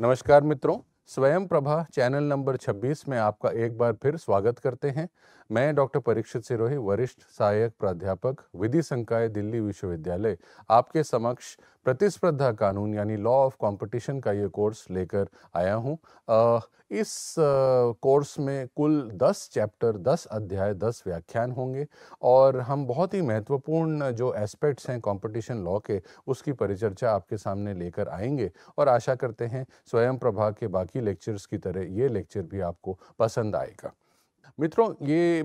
नमस्कार मित्रों, स्वयं प्रभा चैनल नंबर 26 में आपका एक बार फिर स्वागत करते हैं। मैं डॉक्टर परीक्षित सिरोही, वरिष्ठ सहायक प्राध्यापक, विधि संकाय, दिल्ली विश्वविद्यालय, आपके समक्ष प्रतिस्पर्धा कानून यानी लॉ ऑफ़ कंपटीशन का ये कोर्स लेकर आया हूँ। इस कोर्स में कुल 10 चैप्टर 10 अध्याय 10 व्याख्यान होंगे और हम बहुत ही महत्वपूर्ण जो एस्पेक्ट्स हैं कंपटीशन लॉ के, उसकी परिचर्चा आपके सामने लेकर आएँगे और आशा करते हैं स्वयं प्रभा के बाकी लेक्चर्स की तरह ये लेक्चर भी आपको पसंद आएगा। मित्रों, ये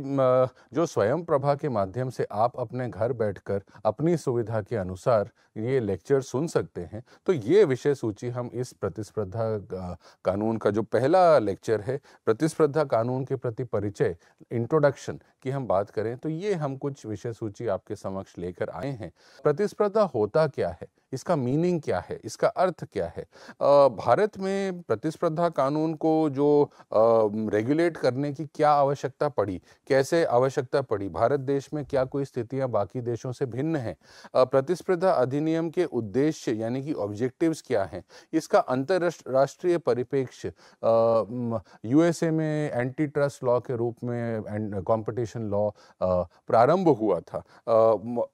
जो स्वयं प्रभा के माध्यम से आप अपने घर बैठकर अपनी सुविधा के अनुसार ये लेक्चर सुन सकते हैं तो ये विषय सूची हम इस प्रतिस्पर्धा कानून का जो पहला लेक्चर है, प्रतिस्पर्धा कानून के प्रति परिचय इंट्रोडक्शन की हम बात करें तो ये हम कुछ विषय सूची आपके समक्ष लेकर आए हैं। प्रतिस्पर्धा होता क्या है? इसका मीनिंग क्या है? इसका अर्थ क्या है? भारत में प्रतिस्पर्धा कानून को जो रेगुलेट करने की क्या आवश्यकता पड़ी? कैसे आवश्यकता पड़ी? भारत देश में क्या कोई स्थितियाँ बाकी देशों से भिन्न हैं? प्रतिस्पर्धा अधिनियम के उद्देश्य यानी कि ऑब्जेक्टिव्स क्या हैं? इसका अंतरराष्ट्रीय परिप्रेक्ष्य यूएसए में एंटी ट्रस्ट लॉ के रूप में कंपटीशन लॉ प्रारंभ हुआ था।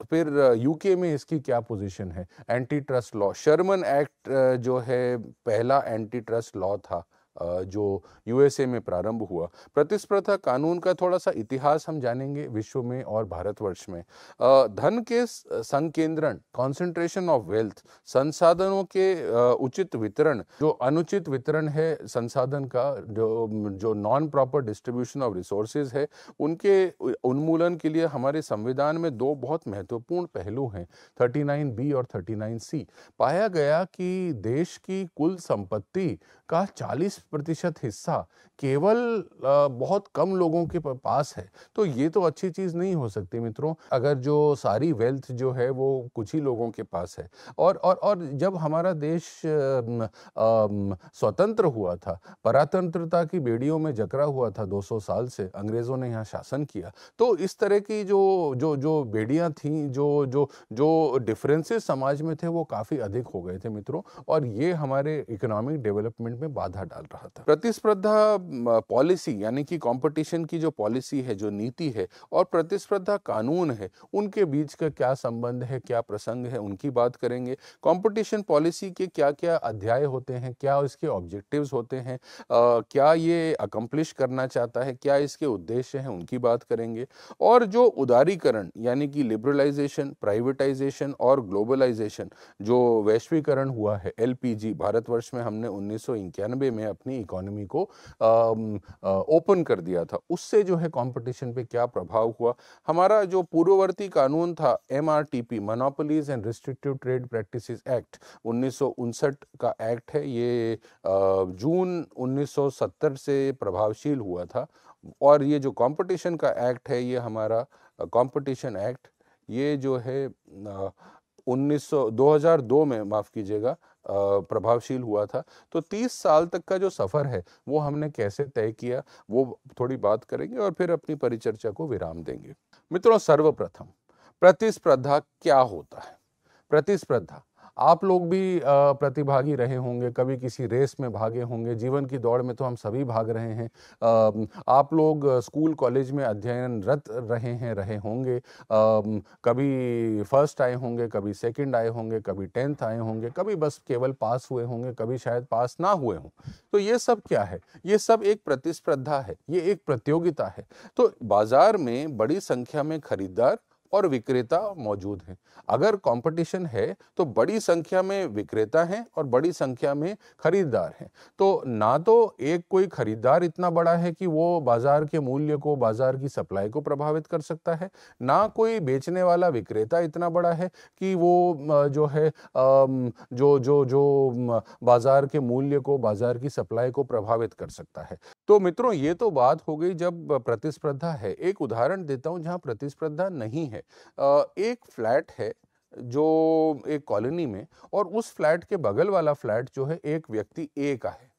फिर यूके में इसकी क्या पोजीशन है? Anti anti trust law Sherman act जो है पहला एंटी ट्रस्ट लॉ था। जो यूएसए में प्रारंभ हुआ। प्रतिस्पर्धा कानून का थोड़ा सा इतिहास हम जानेंगे विश्व में और भारतवर्ष में। धन के संकेंद्रण कॉन्सेंट्रेशन ऑफ़ वेल्थ संसाधनों के उचित वितरण, जो अनुचित वितरण है संसाधन का, जो जो non proper distribution of resources है, उनके उन्मूलन के लिए हमारे संविधान में दो बहुत महत्वपूर्ण पहलू हैं 39 बी और 39 सी पाया गया कि देश की कुल संपत्ति का 40 प्रतिशत हिस्सा केवल बहुत कम लोगों के पास है। तो ये तो अच्छी चीज़ नहीं हो सकती मित्रों। अगर जो सारी वेल्थ जो है वो कुछ ही लोगों के पास है। और और और जब हमारा देश स्वतंत्र हुआ था, परातंत्रता की बेड़ियों में जकरा हुआ था 200 साल से, अंग्रेज़ों ने यहाँ शासन किया तो इस तरह की जो जो जो बेड़ियाँ थीं, जो जो जो डिफरेंसेस समाज में थे, वो काफ़ी अधिक हो गए थे मित्रों। और ये हमारे इकोनॉमिक डेवलपमेंट में बाधा डाल रहा था। प्रतिस्पर्धा पॉलिसी यानी कि कंपटीशन की जो पॉलिसी है जो नीति है और प्रतिस्पर्धा कानून है उनके बीच का क्या संबंध है क्या प्रसंग है उनकी बात करेंगे। कंपटीशन पॉलिसी के क्या क्या अध्याय होते हैं क्या इसके ऑब्जेक्टिव्स होते हैं आ, क्या ये अकम्प्लिश करना चाहता है क्या इसके उद्देश्य हैं उनकी बात करेंगे। और जो उदारीकरण यानी कि लिबरलाइजेशन प्राइवेटाइजेशन और ग्लोबलाइजेशन जो वैश्वीकरण हुआ है एलपीजी भारतवर्ष में हमने उन्नीस में अपनी इकोनॉमी को ओपन कर दिया था। उससे जो है कंपटीशन पे क्या प्रभाव हुआ? हमारा जो पूर्ववर्ती कानून था M R T P monopolies and restrictive trade practice act उन्नीस का एक्ट है। ये जून 1970 से प्रभावशील हुआ था। और ये जो कंपटीशन का एक्ट है, ये हमारा कंपटीशन एक्ट ये जो है उन्नीस सौ में, माफ़ कीजिएगा प्रभावशील हुआ था। तो 30 साल तक का जो सफ़र है, वो हमने कैसे तय किया, वो थोड़ी बात करेंगे और फिर अपनी परिचर्चा को विराम देंगे। मित्रों, सर्वप्रथम प्रतिस्पर्धा क्या होता है? प्रतिस्पर्धा आप लोग भी प्रतिभागी रहे होंगे, कभी किसी रेस में भागे होंगे, जीवन की दौड़ में तो हम सभी भाग रहे हैं। आप लोग स्कूल, कॉलेज में अध्ययनरत रहे हैं, रहे होंगे। कभी फ़र्स्ट आए होंगे, कभी सेकंड आए होंगे, कभी टेंथ आए होंगे, कभी बस केवल पास हुए होंगे, कभी शायद पास ना हुए हों। तो ये सब क्या है? ये सब एक प्रतिस्पर्धा है, ये एक प्रतियोगिता है। तो बाज़ार में बड़ी संख्या में खरीदार और विक्रेता मौजूद हैं। अगर कंपटीशन है तो बड़ी संख्या में विक्रेता हैं और बड़ी संख्या में खरीदार हैं। तो ना तो एक कोई खरीदार इतना बड़ा है कि वो बाज़ार के मूल्य को, बाज़ार की सप्लाई को प्रभावित कर सकता है। ना कोई बेचने वाला विक्रेता इतना बड़ा है कि वो जो है जो जो जो बाज़ार के मूल्य को, बाज़ार की सप्लाई को प्रभावित कर सकता है। तो मित्रों, ये तो बात हो गई जब प्रतिस्पर्धा है। एक उदाहरण देता हूँ जहाँ प्रतिस्पर्धा नहीं है। एक फ्लैट है जो एक कॉलोनी में और उस फ्लैट के बगल वाला फ्लैट जो है एक व्यक्ति ए का है।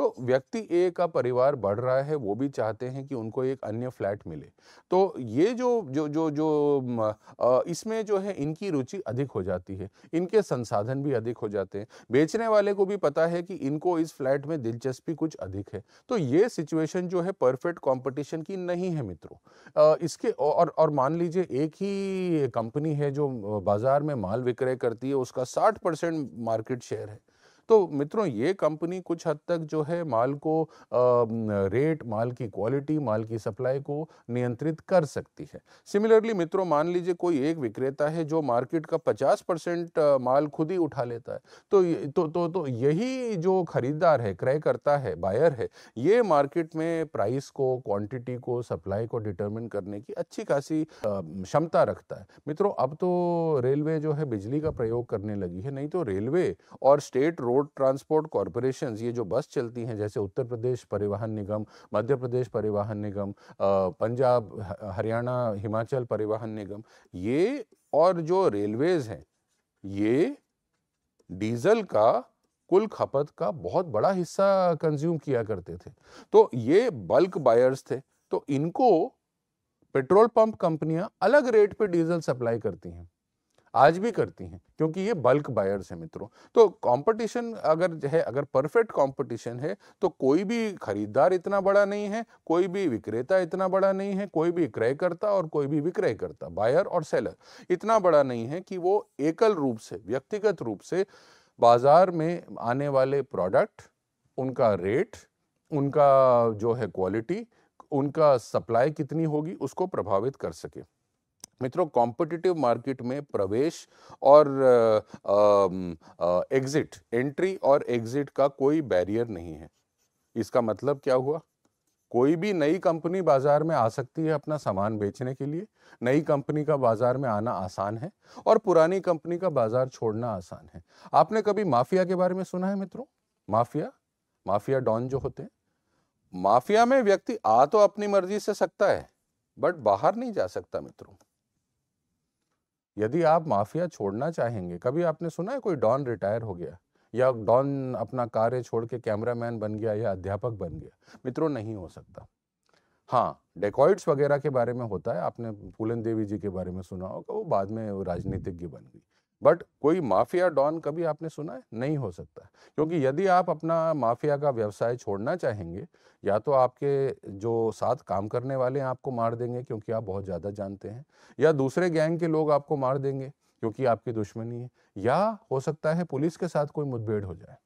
तो व्यक्ति ए का परिवार बढ़ रहा है, वो भी चाहते हैं कि उनको एक अन्य फ्लैट मिले। तो ये जो जो जो जो इसमें जो है, इनकी रुचि अधिक हो जाती है, इनके संसाधन भी अधिक हो जाते हैं। बेचने वाले को भी पता है कि इनको इस फ्लैट में दिलचस्पी कुछ अधिक है। तो ये सिचुएशन जो है, परफेक्ट कॉम्पिटिशन की नहीं है मित्रों। इसके और और मान लीजिए, एक ही कंपनी है जो बाज़ार में माल विक्रय करती है, उसका साठ परसेंट मार्केट शेयर है। तो मित्रों ये कंपनी कुछ हद तक जो है माल को रेट माल की क्वालिटी माल की सप्लाई को नियंत्रित कर सकती है। सिमिलरली मित्रों मान लीजिए कोई एक विक्रेता है जो मार्केट का 50 परसेंट माल खुद ही उठा लेता है तो तो तो, तो यही जो खरीदार है क्रय करता है बायर है ये मार्केट में प्राइस को क्वांटिटी को सप्लाई को डिटरमिन करने की अच्छी खासी क्षमता रखता है। मित्रों अब तो रेलवे जो है बिजली का प्रयोग करने लगी है नहीं तो रेलवे और state road road transport corporation ये जो बस चलती हैं, जैसे उत्तर प्रदेश परिवहन निगम, मध्य प्रदेश परिवहन निगम पंजाब हरियाणा, हिमाचल परिवहन निगम, ये और जो रेलवेज हैं, ये डीजल का कुल खपत का बहुत बड़ा हिस्सा कंज्यूम किया करते थे। तो ये बल्क बायर्स थे तो इनको पेट्रोल पंप कंपनियाँ अलग रेट पे डीजल सप्लाई करती हैं। आज भी करती हैं, क्योंकि ये बल्क बायर्स हैं मित्रों। तो कंपटीशन अगर है, अगर परफेक्ट कंपटीशन है तो कोई भी खरीदार इतना बड़ा नहीं है, कोई भी विक्रेता इतना बड़ा नहीं है, कोई भी क्रय करता और कोई भी विक्रय करता बायर और सेलर इतना बड़ा नहीं है कि वो एकल रूप से, व्यक्तिगत रूप से बाज़ार में आने वाले प्रोडक्ट उनका रेट उनका जो है क्वालिटी उनका सप्लाई कितनी होगी, उसको प्रभावित कर सके। मित्रों कॉम्पिटिटिव मार्केट में प्रवेश और एग्जिट एंट्री और एग्जिट का कोई बैरियर नहीं है। इसका मतलब क्या हुआ? कोई भी नई कंपनी बाज़ार में आ सकती है अपना सामान बेचने के लिए। नई कंपनी का बाज़ार में आना आसान है और पुरानी कंपनी का बाज़ार छोड़ना आसान है। आपने कभी माफिया के बारे में सुना है मित्रों? माफिया? माफिया डॉन जो होते हैं। माफिया में व्यक्ति आ तो अपनी मर्ज़ी से सकता है, बट बाहर नहीं जा सकता मित्रों। यदि आप माफिया छोड़ना चाहेंगे, कभी आपने सुना है कोई डॉन रिटायर हो गया? या डॉन अपना कार्य छोड़ के कैमरामैन बन गया या अध्यापक बन गया? मित्रों, नहीं हो सकता। हाँ डेकॉइड्स वगैरह के बारे में होता है, आपने फूलन देवी जी के बारे में सुना होगा, वो बाद में राजनीतिज्ञ बन गई। बट कोई माफिया डॉन कभी आपने सुना है? नहीं हो सकता। क्योंकि यदि आप अपना माफिया का व्यवसाय छोड़ना चाहेंगे, या तो आपके जो साथ काम करने वाले हैं आपको मार देंगे क्योंकि आप बहुत ज़्यादा जानते हैं, या दूसरे गैंग के लोग आपको मार देंगे क्योंकि आपकी दुश्मनी है, या हो सकता है पुलिस के साथ कोई मुठभेड़ हो जाए।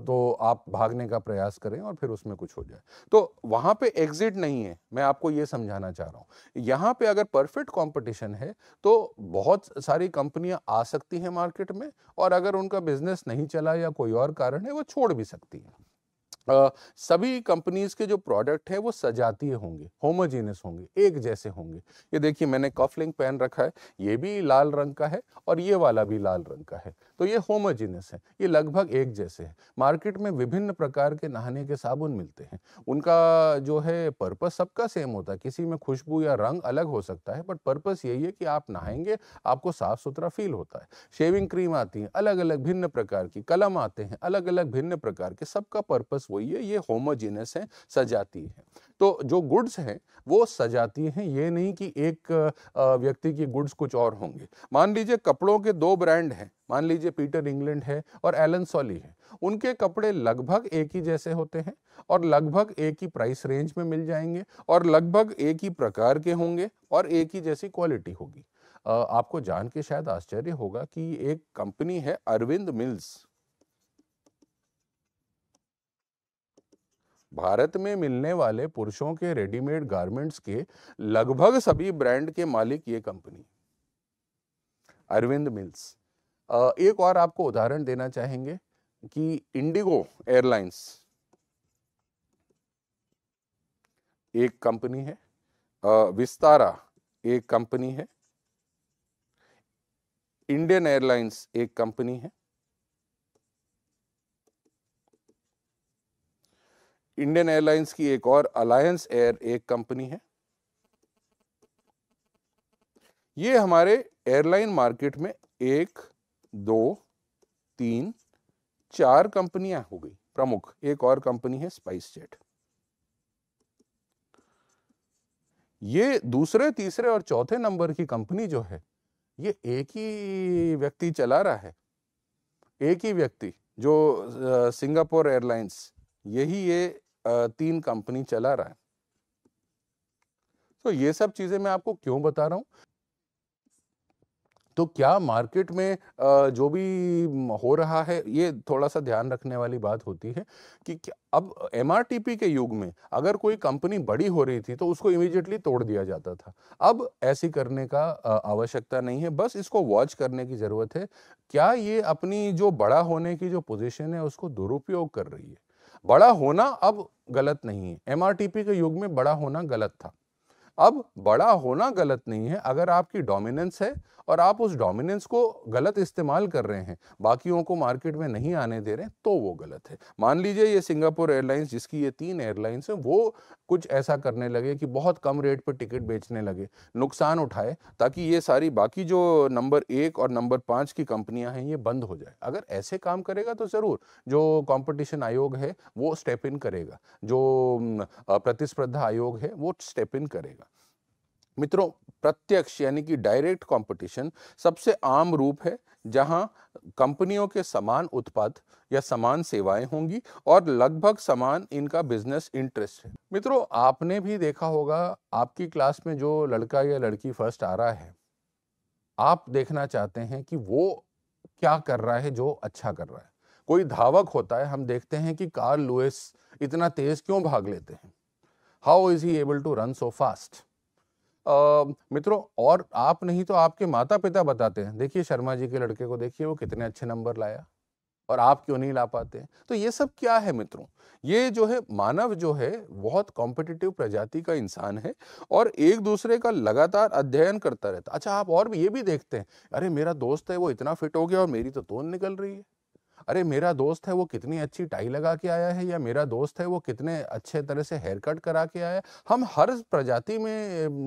तो आप भागने का प्रयास करें और फिर उसमें कुछ हो जाए। तो वहाँ पे एग्जिट नहीं है, मैं आपको ये समझाना चाह रहा हूँ। यहाँ पे अगर परफेक्ट कंपटीशन है तो बहुत सारी कंपनियाँ आ सकती हैं मार्केट में और अगर उनका बिज़नेस नहीं चला या कोई और कारण है, वो छोड़ भी सकती हैं। सभी कंपनीज़ के जो प्रोडक्ट है, वो सजातीय होंगे, होमोजीनियस होंगे, एक जैसे होंगे। ये देखिए, मैंने कॉफलिंग पहन रखा है, ये भी लाल रंग का है और ये वाला भी लाल रंग का है। तो ये होमोजीनियस है, ये लगभग एक जैसे है। मार्केट में विभिन्न प्रकार के नहाने के साबुन मिलते हैं। उनका जो है पर्पस सबका सेम होता है, किसी में खुशबू या रंग अलग हो सकता है, बट पर्पस यही है कि आप नहाएँगे, आपको साफ़ सुथरा फील होता है। शेविंग क्रीम आती है अलग अलग भिन्न प्रकार की, कलम आते हैं अलग अलग भिन्न प्रकार के, सबका पर्पस वही है, ये होमोजीनस है सजाती है। तो जो गुड्स हैं, वो सजाती हैं, ये नहीं कि एक व्यक्ति की गुड्स कुछ और होंगे। मान लीजिए कपड़ों के दो ब्रांड हैं, मान लीजिए पीटर इंग्लैंड है और एलन सॉली है। उनके कपड़े लगभग एक ही जैसे होते हैं और लगभग एक ही प्राइस रेंज में मिल जाएँगे और लगभग एक ही प्रकार के होंगे और एक ही जैसी क्वालिटी होगी। आपको जान के शायद आश्चर्य होगा कि एक कंपनी है, अरविंद मिल्स। भारत में मिलने वाले पुरुषों के रेडीमेड गारमेंट्स के लगभग सभी ब्रांड के मालिक ये कंपनी। अरविंद मिल्स। एक और आपको उदाहरण देना चाहेंगे कि इंडिगो एयरलाइंस। एक कंपनी है। विस्तारा एक कंपनी है। इंडियन एयरलाइंस एक कंपनी है। इंडियन एयरलाइंस की एक और अलायंस एयर एक कंपनी है। ये हमारे एयरलाइन मार्केट में एक, दो, तीन, चार कंपनियाँ हो गई, प्रमुख। एक और कंपनी है स्पाइस जेट ये दूसरे, तीसरे और चौथे नंबर की कंपनी जो है, ये एक ही व्यक्ति चला रहा है। एक ही व्यक्ति, जो सिंगापुर एयरलाइंस यही ये तीन कंपनी चला रहा है। तो ये सब चीज़ें मैं आपको क्यों बता रहा हूँ? तो क्या मार्केट में जो भी हो रहा है, ये थोड़ा सा ध्यान रखने वाली बात होती है कि अब एमआरटीपी के युग में अगर कोई कंपनी बड़ी हो रही थी तो उसको इमीडिएटली तोड़ दिया जाता था। अब ऐसी करने का आवश्यकता नहीं है, बस इसको वॉच करने की ज़रूरत है। क्या ये अपनी जो बड़ा होने की जो पोजीशन है उसको दुरुपयोग कर रही है? बड़ा होना अब गलत नहीं है। एमआरटीपी के युग में बड़ा होना गलत था। अब बड़ा होना गलत नहीं है, अगर आपकी डोमिनेंस है और आप उस डोमिनेंस को गलत इस्तेमाल कर रहे हैं। बाकियों को मार्केट में नहीं आने दे रहे तो वो गलत है। मान लीजिए ये सिंगापुर एयरलाइंस जिसकी ये तीन एयरलाइंस है, वो कुछ ऐसा करने लगे कि बहुत कम रेट पर टिकट बेचने लगे, नुकसान उठाए, ताकि ये सारी बाकी जो नंबर एक और नंबर पाँच की कंपनियाँ हैं, ये बंद हो जाए। अगर ऐसे काम करेगा तो ज़रूर, जो कंपटीशन आयोग है, वो स्टेप इन करेगा। जो प्रतिस्पर्धा आयोग है, वो स्टेप इन करेगा। मित्रों, प्रत्यक्ष यानी कि डायरेक्ट कंपटीशन सबसे आम रूप है, जहाँ कंपनियों के समान उत्पाद या समान सेवाएँ होंगी और लगभग समान इनका बिज़नेस इंटरेस्ट है। मित्रों, आपने भी देखा होगा, आपकी क्लास में जो लड़का या लड़की फ़र्स्ट आ रहा है, आप देखना चाहते हैं कि वो क्या कर रहा है, जो अच्छा कर रहा है। कोई धावक होता है, हम देखते हैं कि कार्ल लुइस इतना तेज क्यों भाग लेते हैं? How is he able to run so fast मित्रों, और आप नहीं तो आपके माता पिता बताते हैं। देखिए, शर्मा जी के लड़के को देखिए, वो कितने अच्छे नंबर लाया और आप क्यों नहीं ला पाते तो ये सब क्या है मित्रों? ये जो है, मानव जो है, बहुत कॉम्पिटिटिव प्रजाति का इंसान है और एक दूसरे का लगातार अध्ययन करता रहता अच्छा आप और भी ये भी देखते हैं, अरे, मेरा दोस्त है, वो इतना फिट हो गया और मेरी तो तोन निकल रही है। अरे, मेरा दोस्त है, वो कितनी अच्छी टाई लगा के आया है या मेरा दोस्त है, वो कितने अच्छे तरह से हेयर कट करा के आया है। हम हर प्रजाति में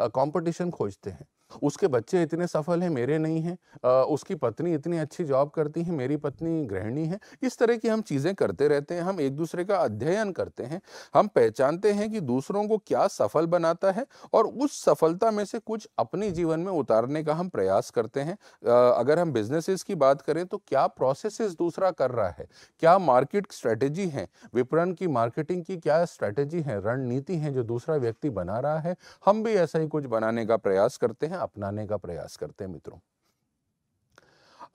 कंपटीशन खोजते हैं। उसके बच्चे इतने सफल हैं, मेरे नहीं हैं उसकी पत्नी इतनी अच्छी जॉब करती है, मेरी पत्नी गृहिणी है। इस तरह की हम चीज़ें करते रहते हैं, हम एक दूसरे का अध्ययन करते हैं। हम पहचानते हैं कि दूसरों को क्या सफल बनाता है और उस सफलता में से कुछ अपने जीवन में उतारने का हम प्रयास करते हैं। अगर हम बिजनेसेस की बात करें तो क्या प्रोसेसेस दूसरा कर रहा है? क्या मार्केट स्ट्रेटेजी है? विपणन की, मार्केटिंग की क्या स्ट्रेटेजी है? रणनीति है जो दूसरा व्यक्ति बना रहा है? हम भी ऐसा ही कुछ बनाने का प्रयास करते हैं। अपनाने का प्रयास करते हैं मित्रों।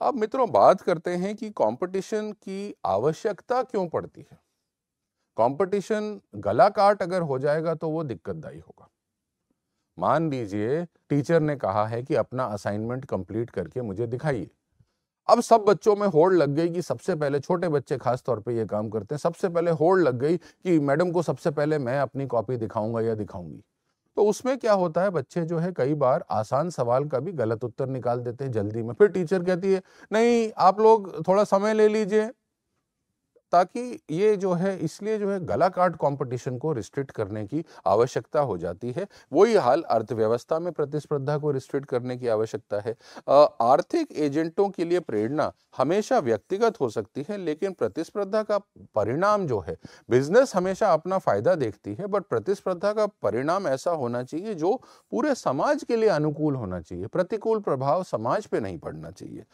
अब मित्रों बात करते हैं कि कंपटीशन की आवश्यकता क्यों पड़ती है। कंपटीशन गला काट अगर हो जाएगा तो वो दिक्कतदायी होगा। मान लीजिए टीचर ने कहा है कि अपना असाइनमेंट कंप्लीट करके मुझे दिखाइए। अब सब बच्चों में होड़ लग गई कि सबसे पहले छोटे बच्चे खास तौर पे ये काम करते हैं। सबसे पहले होड़ लग गई कि मैडम को सबसे पहले मैं अपनी कॉपी दिखाऊँगा या दिखाऊँगी। तो उसमें क्या होता है, बच्चे जो है कई बार आसान सवाल का भी गलत उत्तर निकाल देते हैं जल्दी में। फिर टीचर कहती है, नहीं, आप लोग थोड़ा समय ले लीजिए। ताकि ये जो है, इसलिए जो है, गला काट कंपटीशन को रिस्ट्रिक्ट करने की आवश्यकता हो जाती है। वही हाल अर्थव्यवस्था में प्रतिस्पर्धा को रिस्ट्रिक्ट करने की आवश्यकता है। आर्थिक एजेंटों के लिए प्रेरणा हमेशा व्यक्तिगत हो सकती है, लेकिन प्रतिस्पर्धा का परिणाम जो है बिज़नेस हमेशा अपना फ़ायदा देखती है बट प्रतिस्पर्धा का परिणाम ऐसा होना चाहिए जो पूरे समाज के लिए अनुकूल होना चाहिए, प्रतिकूल प्रभाव समाज पे नहीं पड़ना चाहिए।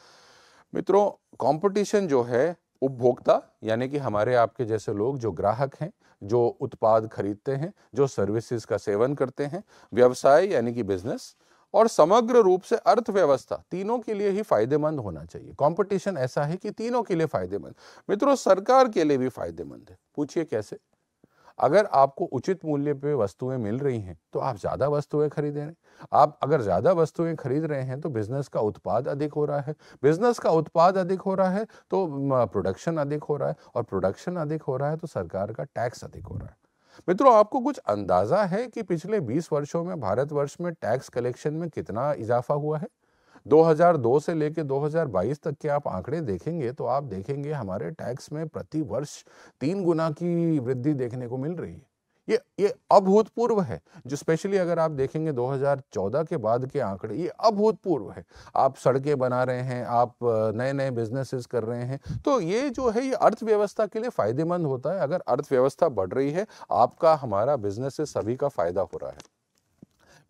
मित्रों कंपटीशन जो है उपभोक्ता, यानी कि हमारे आपके जैसे लोग जो ग्राहक हैं, जो उत्पाद खरीदते हैं, जो सर्विसेज़ का सेवन करते हैं, व्यवसाय यानी कि बिज़नेस और समग्र रूप से अर्थव्यवस्था, तीनों के लिए ही फ़ायदेमंद होना चाहिए। कंपटीशन ऐसा है कि तीनों के लिए फ़ायदेमंद। मित्रों, सरकार के लिए भी फ़ायदेमंद है। पूछिए कैसे? अगर आपको उचित मूल्य पे वस्तुएँ मिल रही हैं तो आप ज़्यादा वस्तुएँ खरीद रहे हैं। आप अगर ज़्यादा वस्तुएँ खरीद रहे हैं तो बिज़नेस का उत्पाद अधिक हो रहा है। बिज़नेस का उत्पाद अधिक हो रहा है तो प्रोडक्शन अधिक हो रहा है, और प्रोडक्शन अधिक हो रहा है तो सरकार का टैक्स अधिक हो रहा है। मित्रों, आपको कुछ अंदाज़ा है कि पिछले 20 वर्षों में, भारतवर्ष में टैक्स कलेक्शन में कितना इजाफा हुआ है? 2002 से लेकर 2022 तक के आप आंकड़े देखेंगे तो आप देखेंगे हमारे टैक्स में प्रति वर्ष तीन गुना की वृद्धि देखने को मिल रही है। ये ये अभूतपूर्व है, जो स्पेशली अगर आप देखेंगे 2014 के बाद के आंकड़े, ये अभूतपूर्व है। आप सड़कें बना रहे हैं, आप नए नए बिजनेसेस कर रहे हैं तो ये जो है, ये अर्थव्यवस्था के लिए फ़ायदेमंद होता है। अगर अर्थव्यवस्था बढ़ रही है, आपका, हमारा बिज़नेस सभी का फ़ायदा हो रहा है।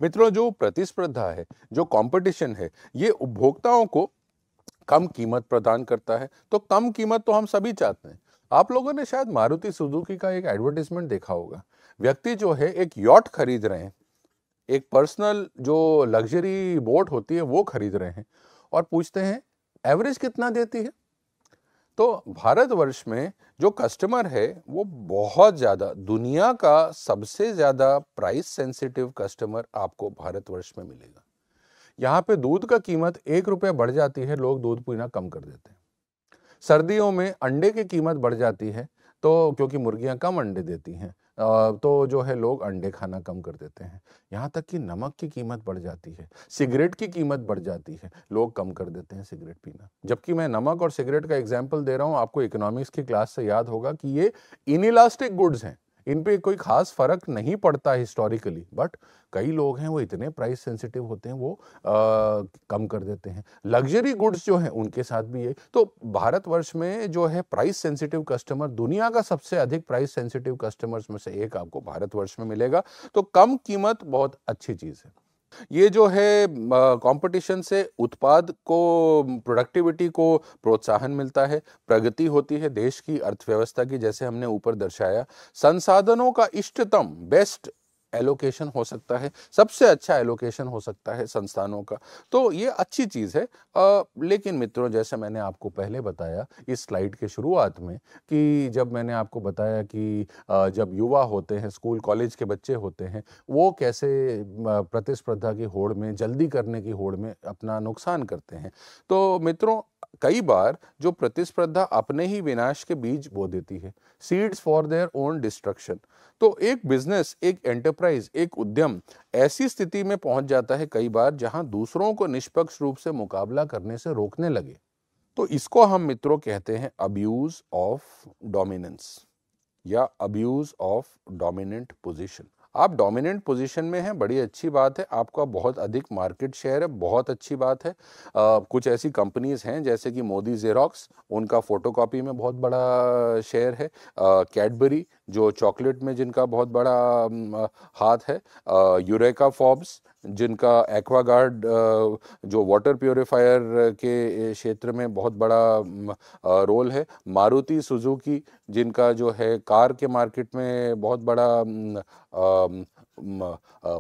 मित्रों, जो प्रतिस्पर्धा है, जो कंपटीशन है, ये उपभोक्ताओं को कम कीमत प्रदान करता है। तो कम कीमत तो हम सभी चाहते हैं। आप लोगों ने शायद मारुति सुजुकी का एक एडवर्टीजमेंट देखा होगा। व्यक्ति जो है, एक यॉट खरीद रहे हैं। एक पर्सनल जो लग्जरी बोट होती है, वो खरीद रहे हैं और पूछते हैं एवरेज कितना देती है? तो भारतवर्ष में जो कस्टमर है, वो बहुत ज़्यादा, दुनिया का सबसे ज़्यादा प्राइस सेंसिटिव कस्टमर आपको भारतवर्ष में मिलेगा। यहाँ पे दूध का कीमत एक रुपये बढ़ जाती है, लोग दूध पीना कम कर देते हैं। सर्दियों में अंडे की कीमत बढ़ जाती है तो क्योंकि मुर्गियाँ कम अंडे देती हैं तो जो है लोग अंडे खाना कम कर देते हैं। यहाँ तक कि नमक की कीमत बढ़ जाती है, सिगरेट की कीमत बढ़ जाती है, लोग कम कर देते हैं सिगरेट पीना। जबकि मैं नमक और सिगरेट का एग्ज़ाम्पल दे रहा हूँ, आपको इकोनॉमिक्स की क्लास से याद होगा कि ये इनइलास्टिक गुड्स हैं। इन पे कोई खास फ़र्क नहीं पड़ता हिस्टोरिकली बट कई लोग हैं वो इतने प्राइस सेंसिटिव होते हैं वो आ, कम कर देते हैं। लग्जरी गुड्स जो हैं उनके साथ भी ये। तो भारतवर्ष में जो है प्राइस सेंसिटिव कस्टमर दुनिया का सबसे अधिक प्राइस सेंसिटिव कस्टमर्स में से एक आपको भारतवर्ष में मिलेगा। तो कम कीमत बहुत अच्छी चीज़ है। ये जो है कंपटीशन से उत्पाद को प्रोडक्टिविटी को प्रोत्साहन मिलता है, प्रगति होती है देश की अर्थव्यवस्था की, जैसे हमने ऊपर दर्शाया। संसाधनों का इष्टतम बेस्ट एलोकेशन हो सकता है। सबसे अच्छा एलोकेशन हो सकता है संस्थानों का। तो ये अच्छी चीज़ है। आ, लेकिन मित्रों जैसे मैंने आपको पहले बताया इस स्लाइड के शुरुआत में कि जब मैंने आपको बताया कि आ, जब युवा होते हैं स्कूल कॉलेज के बच्चे होते हैं वो कैसे प्रतिस्पर्धा की होड़ में जल्दी करने की होड़ में अपना नुकसान करते हैं। तो मित्रों कई बार जो प्रतिस्पर्धा अपने ही विनाश के बीज बो देती है seeds for their own destruction तो एक बिज़नेस एक एंटरप्राइज एक उद्यम ऐसी स्थिति में पहुँच जाता है कई बार जहाँ दूसरों को निष्पक्ष रूप से मुकाबला करने से रोकने लगे। तो इसको हम मित्रों कहते हैं अब्यूज ऑफ़ डोमिनेंस या अब्यूज ऑफ़ डोमिनेंट पोजीशन आप डोमिनेंट पोजीशन में हैं बड़ी अच्छी बात है। आपका बहुत अधिक मार्केट शेयर है बहुत अच्छी बात है। आ, कुछ ऐसी कंपनीज़ हैं जैसे कि मोदी जेरोक्स उनका फोटोकॉपी में बहुत बड़ा शेयर है। कैडबरी जो चॉकलेट में जिनका बहुत बड़ा हाथ है। यूरेका फॉब्स जिनका एक्वागार्ड जो वाटर प्योरीफायर के क्षेत्र में बहुत बड़ा रोल है। मारुति सुजुकी, जिनका जो है कार के मार्केट में बहुत बड़ा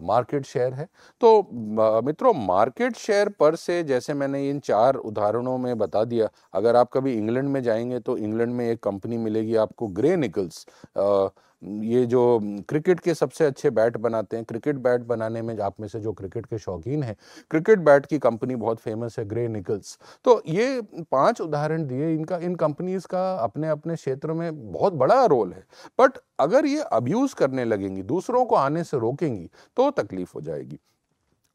मार्केट शेयर है। तो मित्रों, मार्केट शेयर पर से जैसे मैंने इन चार उदाहरणों में बता दिया, अगर आप कभी इंग्लैंड में जाएँगे तो इंग्लैंड में एक कंपनी मिलेगी आपको ग्रे निकल्स। ये जो क्रिकेट के सबसे अच्छे बैट बनाते हैं, क्रिकेट बैट बनाने में आप में से जो क्रिकेट के शौकीन हैं, क्रिकेट बैट की कंपनी बहुत फ़ेमस है ग्रे निकल्स तो ये पाँच उदाहरण दिए इनका, इन कंपनीज़ का अपने अपने क्षेत्र में बहुत बड़ा रोल है। बट अगर ये अब्यूज करने लगेंगी, दूसरों को आने से रोकेंगी तो तकलीफ़ हो जाएगी।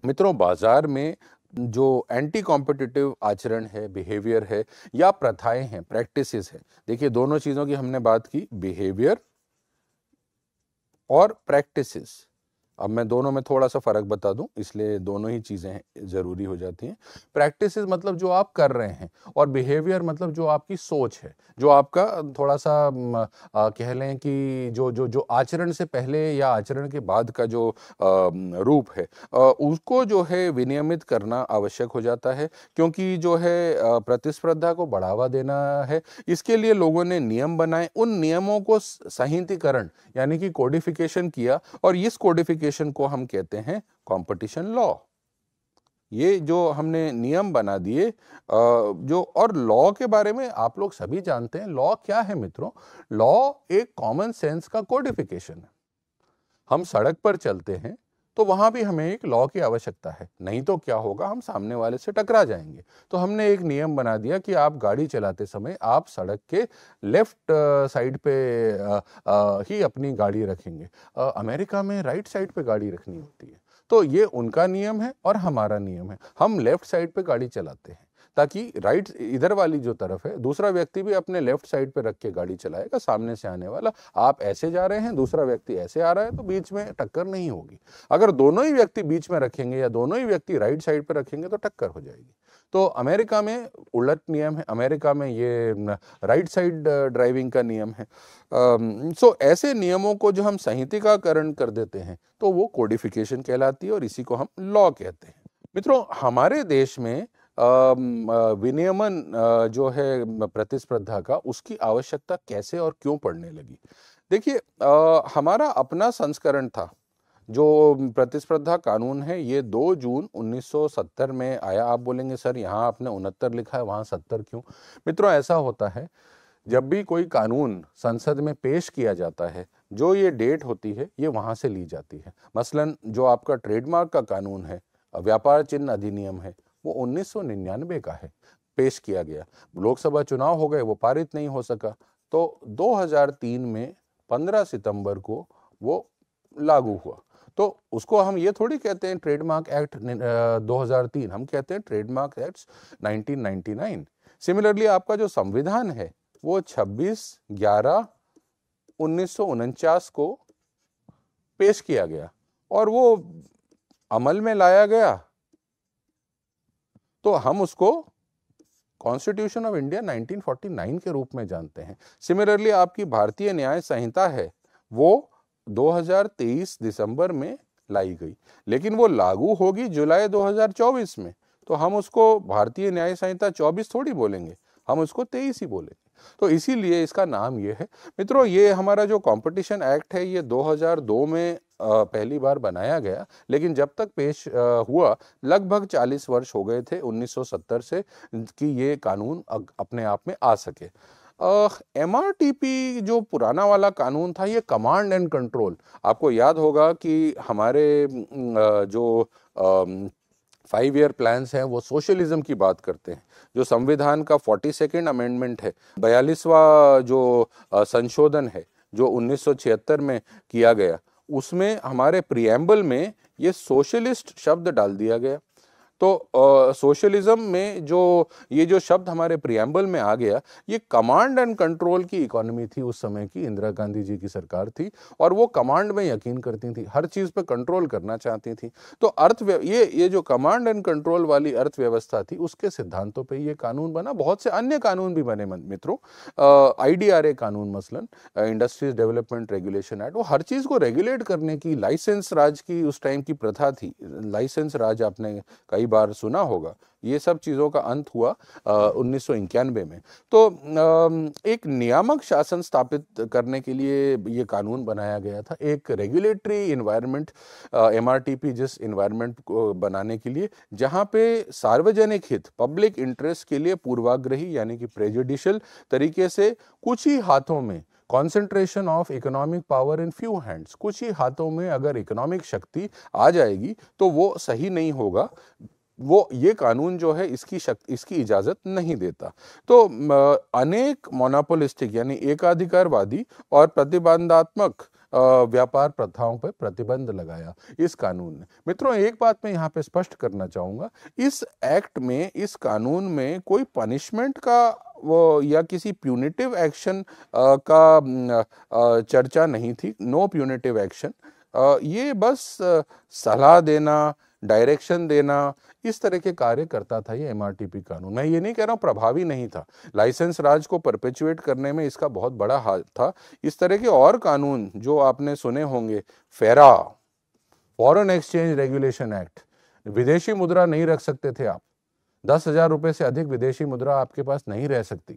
मित्रों, बाज़ार में जो एंटी कॉम्पिटिटिव आचरण है बिहेवियर है, या प्रथाएँ हैं प्रैक्टिसेस हैं, देखिए दोनों चीज़ों की हमने बात की बिहेवियर और प्रैक्टिसेस अब मैं दोनों में थोड़ा सा फ़र्क बता दूँ इसलिए दोनों ही चीज़ें ज़रूरी हो जाती हैं। प्रैक्टिस मतलब जो आप कर रहे हैं और बिहेवियर मतलब जो आपकी सोच है जो आपका थोड़ा सा आ, कह लें कि जो जो जो आचरण से पहले या आचरण के बाद का जो आ, रूप है आ, उसको जो है विनियमित करना आवश्यक हो जाता है। क्योंकि जो है प्रतिस्पर्धा को बढ़ावा देना है इसके लिए लोगों ने नियम बनाए उन नियमों को संहितीकरण यानी कि कोडिफिकेशन किया और इस कोडिफिकेशन को हम कहते हैं कंपटीशन लॉ ये जो हमने नियम बना दिए जो और लॉ के बारे में आप लोग सभी जानते हैं लॉ क्या है मित्रों? लॉ एक कॉमन सेंस का कोडिफिकेशन है। हम सड़क पर चलते हैं तो वहाँ भी हमें एक लॉ की आवश्यकता है। नहीं तो क्या होगा, हम सामने वाले से टकरा जाएँगे। तो हमने एक नियम बना दिया कि आप गाड़ी चलाते समय आप सड़क के लेफ़्ट साइड पे ही अपनी गाड़ी रखेंगे। अमेरिका में राइट साइड पे गाड़ी रखनी होती है। तो ये उनका नियम है और हमारा नियम है। हम लेफ़्ट साइड पे गाड़ी चलाते हैं। ताकि राइट इधर वाली जो तरफ़ है, दूसरा व्यक्ति भी अपने लेफ़्ट साइड पे रख के गाड़ी चलाएगा, सामने से आने वाला। आप ऐसे जा रहे हैं, दूसरा व्यक्ति ऐसे आ रहा है तो बीच में टक्कर नहीं होगी। अगर दोनों ही व्यक्ति बीच में रखेंगे या दोनों ही व्यक्ति राइट साइड पे रखेंगे तो टक्कर हो जाएगी। तो अमेरिका में उलट नियम है, अमेरिका में ये राइट साइड ड्राइविंग का नियम है। सो ऐसे नियमों को जो हम संहितिकाकरण कर देते हैं तो वो कोडिफिकेशन कहलाती है और इसी को हम लॉ कहते हैं। मित्रों, हमारे देश में विनियमन जो है प्रतिस्पर्धा का, उसकी आवश्यकता कैसे और क्यों पड़ने लगी? देखिए हमारा अपना संस्करण था, जो प्रतिस्पर्धा कानून है, ये 2 जून 1970 में आया। आप बोलेंगे, सर, यहाँ आपने उनहत्तर लिखा है, वहाँ सत्तर क्यों? मित्रों, ऐसा होता है, जब भी कोई कानून संसद में पेश किया जाता है, जो ये डेट होती है, ये वहाँ से ली जाती है। मसलन, जो आपका ट्रेडमार्क का कानून है व्यापार चिन्ह अधिनियम है वो 1999 का है, पेश किया गया। लोकसभा चुनाव हो गए, वो पारित नहीं हो सका। तो 2003 में 15 सितंबर को वो लागू हुआ। तो उसको हम ये थोड़ी कहते हैं ट्रेडमार्क एक्ट 2003 हम कहते हैं ट्रेडमार्क एक्ट 1999 सिमिलरली आपका जो संविधान है, वो 26 11 1949 को पेश किया गया। और वो अमल में लाया गया तो हम उसको कॉन्स्टिट्यूशन ऑफ़ इंडिया 1949 के रूप में जानते हैं। सिमिलरली आपकी भारतीय न्याय संहिता है, वो 2023 दिसंबर में लाई गई, लेकिन वो लागू होगी जुलाई 2024 में। तो हम उसको भारतीय न्याय संहिता 24 थोड़ी बोलेंगे, हम उसको 23 ही बोलेंगे। तो इसीलिए इसका नाम ये है। मित्रों, ये हमारा जो कंपटीशन एक्ट है, ये 2002 में पहली बार बनाया गया, लेकिन जब तक पेश हुआ, लगभग 40 वर्ष हो गए थे 1970 से कि ये कानून अपने आप में आ सके। एम आर टी पी जो पुराना वाला कानून था, ये कमांड एंड कंट्रोल आपको याद होगा कि हमारे जो फाइव ईयर प्लान्स हैं, वो सोशलिज्म की बात करते हैं, जो संविधान का फोर्टी सेकेंड अमेंडमेंट है, बयालीसवा जो संशोधन है, जो 1976 में किया गया उसमें हमारे प्रियम्बल में ये सोशलिस्ट शब्द डाल दिया गया। तो सोशलिज्म में जो, ये जो शब्द हमारे प्रियम्बल में आ गया, ये कमांड एंड कंट्रोल की इकोनॉमी थी उस समय की, इंदिरा गांधी जी की सरकार थी और वो कमांड में यकीन करती थी, हर चीज़ पे कंट्रोल करना चाहती थी। तो अर्थ ये ये जो कमांड एंड कंट्रोल वाली अर्थव्यवस्था थी, उसके सिद्धांतों पर ये कानून बना। बहुत से अन्य कानून भी बने मित्रों। आईडीआरए कानून मसलन इंडस्ट्रीज़ डेवलपमेंट रेगुलेशन एक्ट वो हर चीज़ को रेगुलेट करने की लाइसेंस राज की उस टाइम की प्रथा थी। लाइसेंस राज आपने कई बार सुना होगा। ये सब चीज़ों का अंत हुआ उन्नीस सौ इक्यानवे में। तो अम, एक नियामक शासन स्थापित करने के लिए ये कानून बनाया गया था। एक रेगुलेटरी इन्वायरमेंट एमआरटीपी जिस इन्वायरमेंट को बनाने के लिए जहाँ पे सार्वजनिक हित पब्लिक इंटरेस्ट के लिए पूर्वाग्रही यानी कि प्रेजुडिशल तरीके से कुछ ही हाथों में concentration of economic power in few hands कुछ ही हाथों में अगर इकोनॉमिक शक्ति आ जाएगी तो वो सही नहीं होगा। वो ये कानून जो है इसकी शक्ति इसकी इजाज़त नहीं देता। तो अनेक मोनापोलिस्टिक यानी एकाधिकारवादी और प्रतिबंधात्मक व्यापार प्रथाओं पर प्रतिबंध लगाया इस कानून ने। मित्रों, एक बात मैं यहाँ पे स्पष्ट करना चाहूँगा। इस एक्ट में, इस कानून में कोई पनिशमेंट का वो या किसी प्यूनिटिव एक्शन का चर्चा नहीं थी। नो प्यूनिटिव एक्शन ये बस सलाह देना डायरेक्शन देना, इस तरह के कार्य करता था ये एमआरटीपी कानून। मैं ये नहीं कह रहा हूँ प्रभावी नहीं था। लाइसेंस राज को परपेचुएट करने में इसका बहुत बड़ा हाथ था। इस तरह के और कानून जो आपने सुने होंगे, फेरा फॉरेन एक्सचेंज रेगुलेशन एक्ट विदेशी मुद्रा नहीं रख सकते थे आप। दस हज़ार रुपए से अधिक विदेशी मुद्रा आपके पास नहीं रह सकती।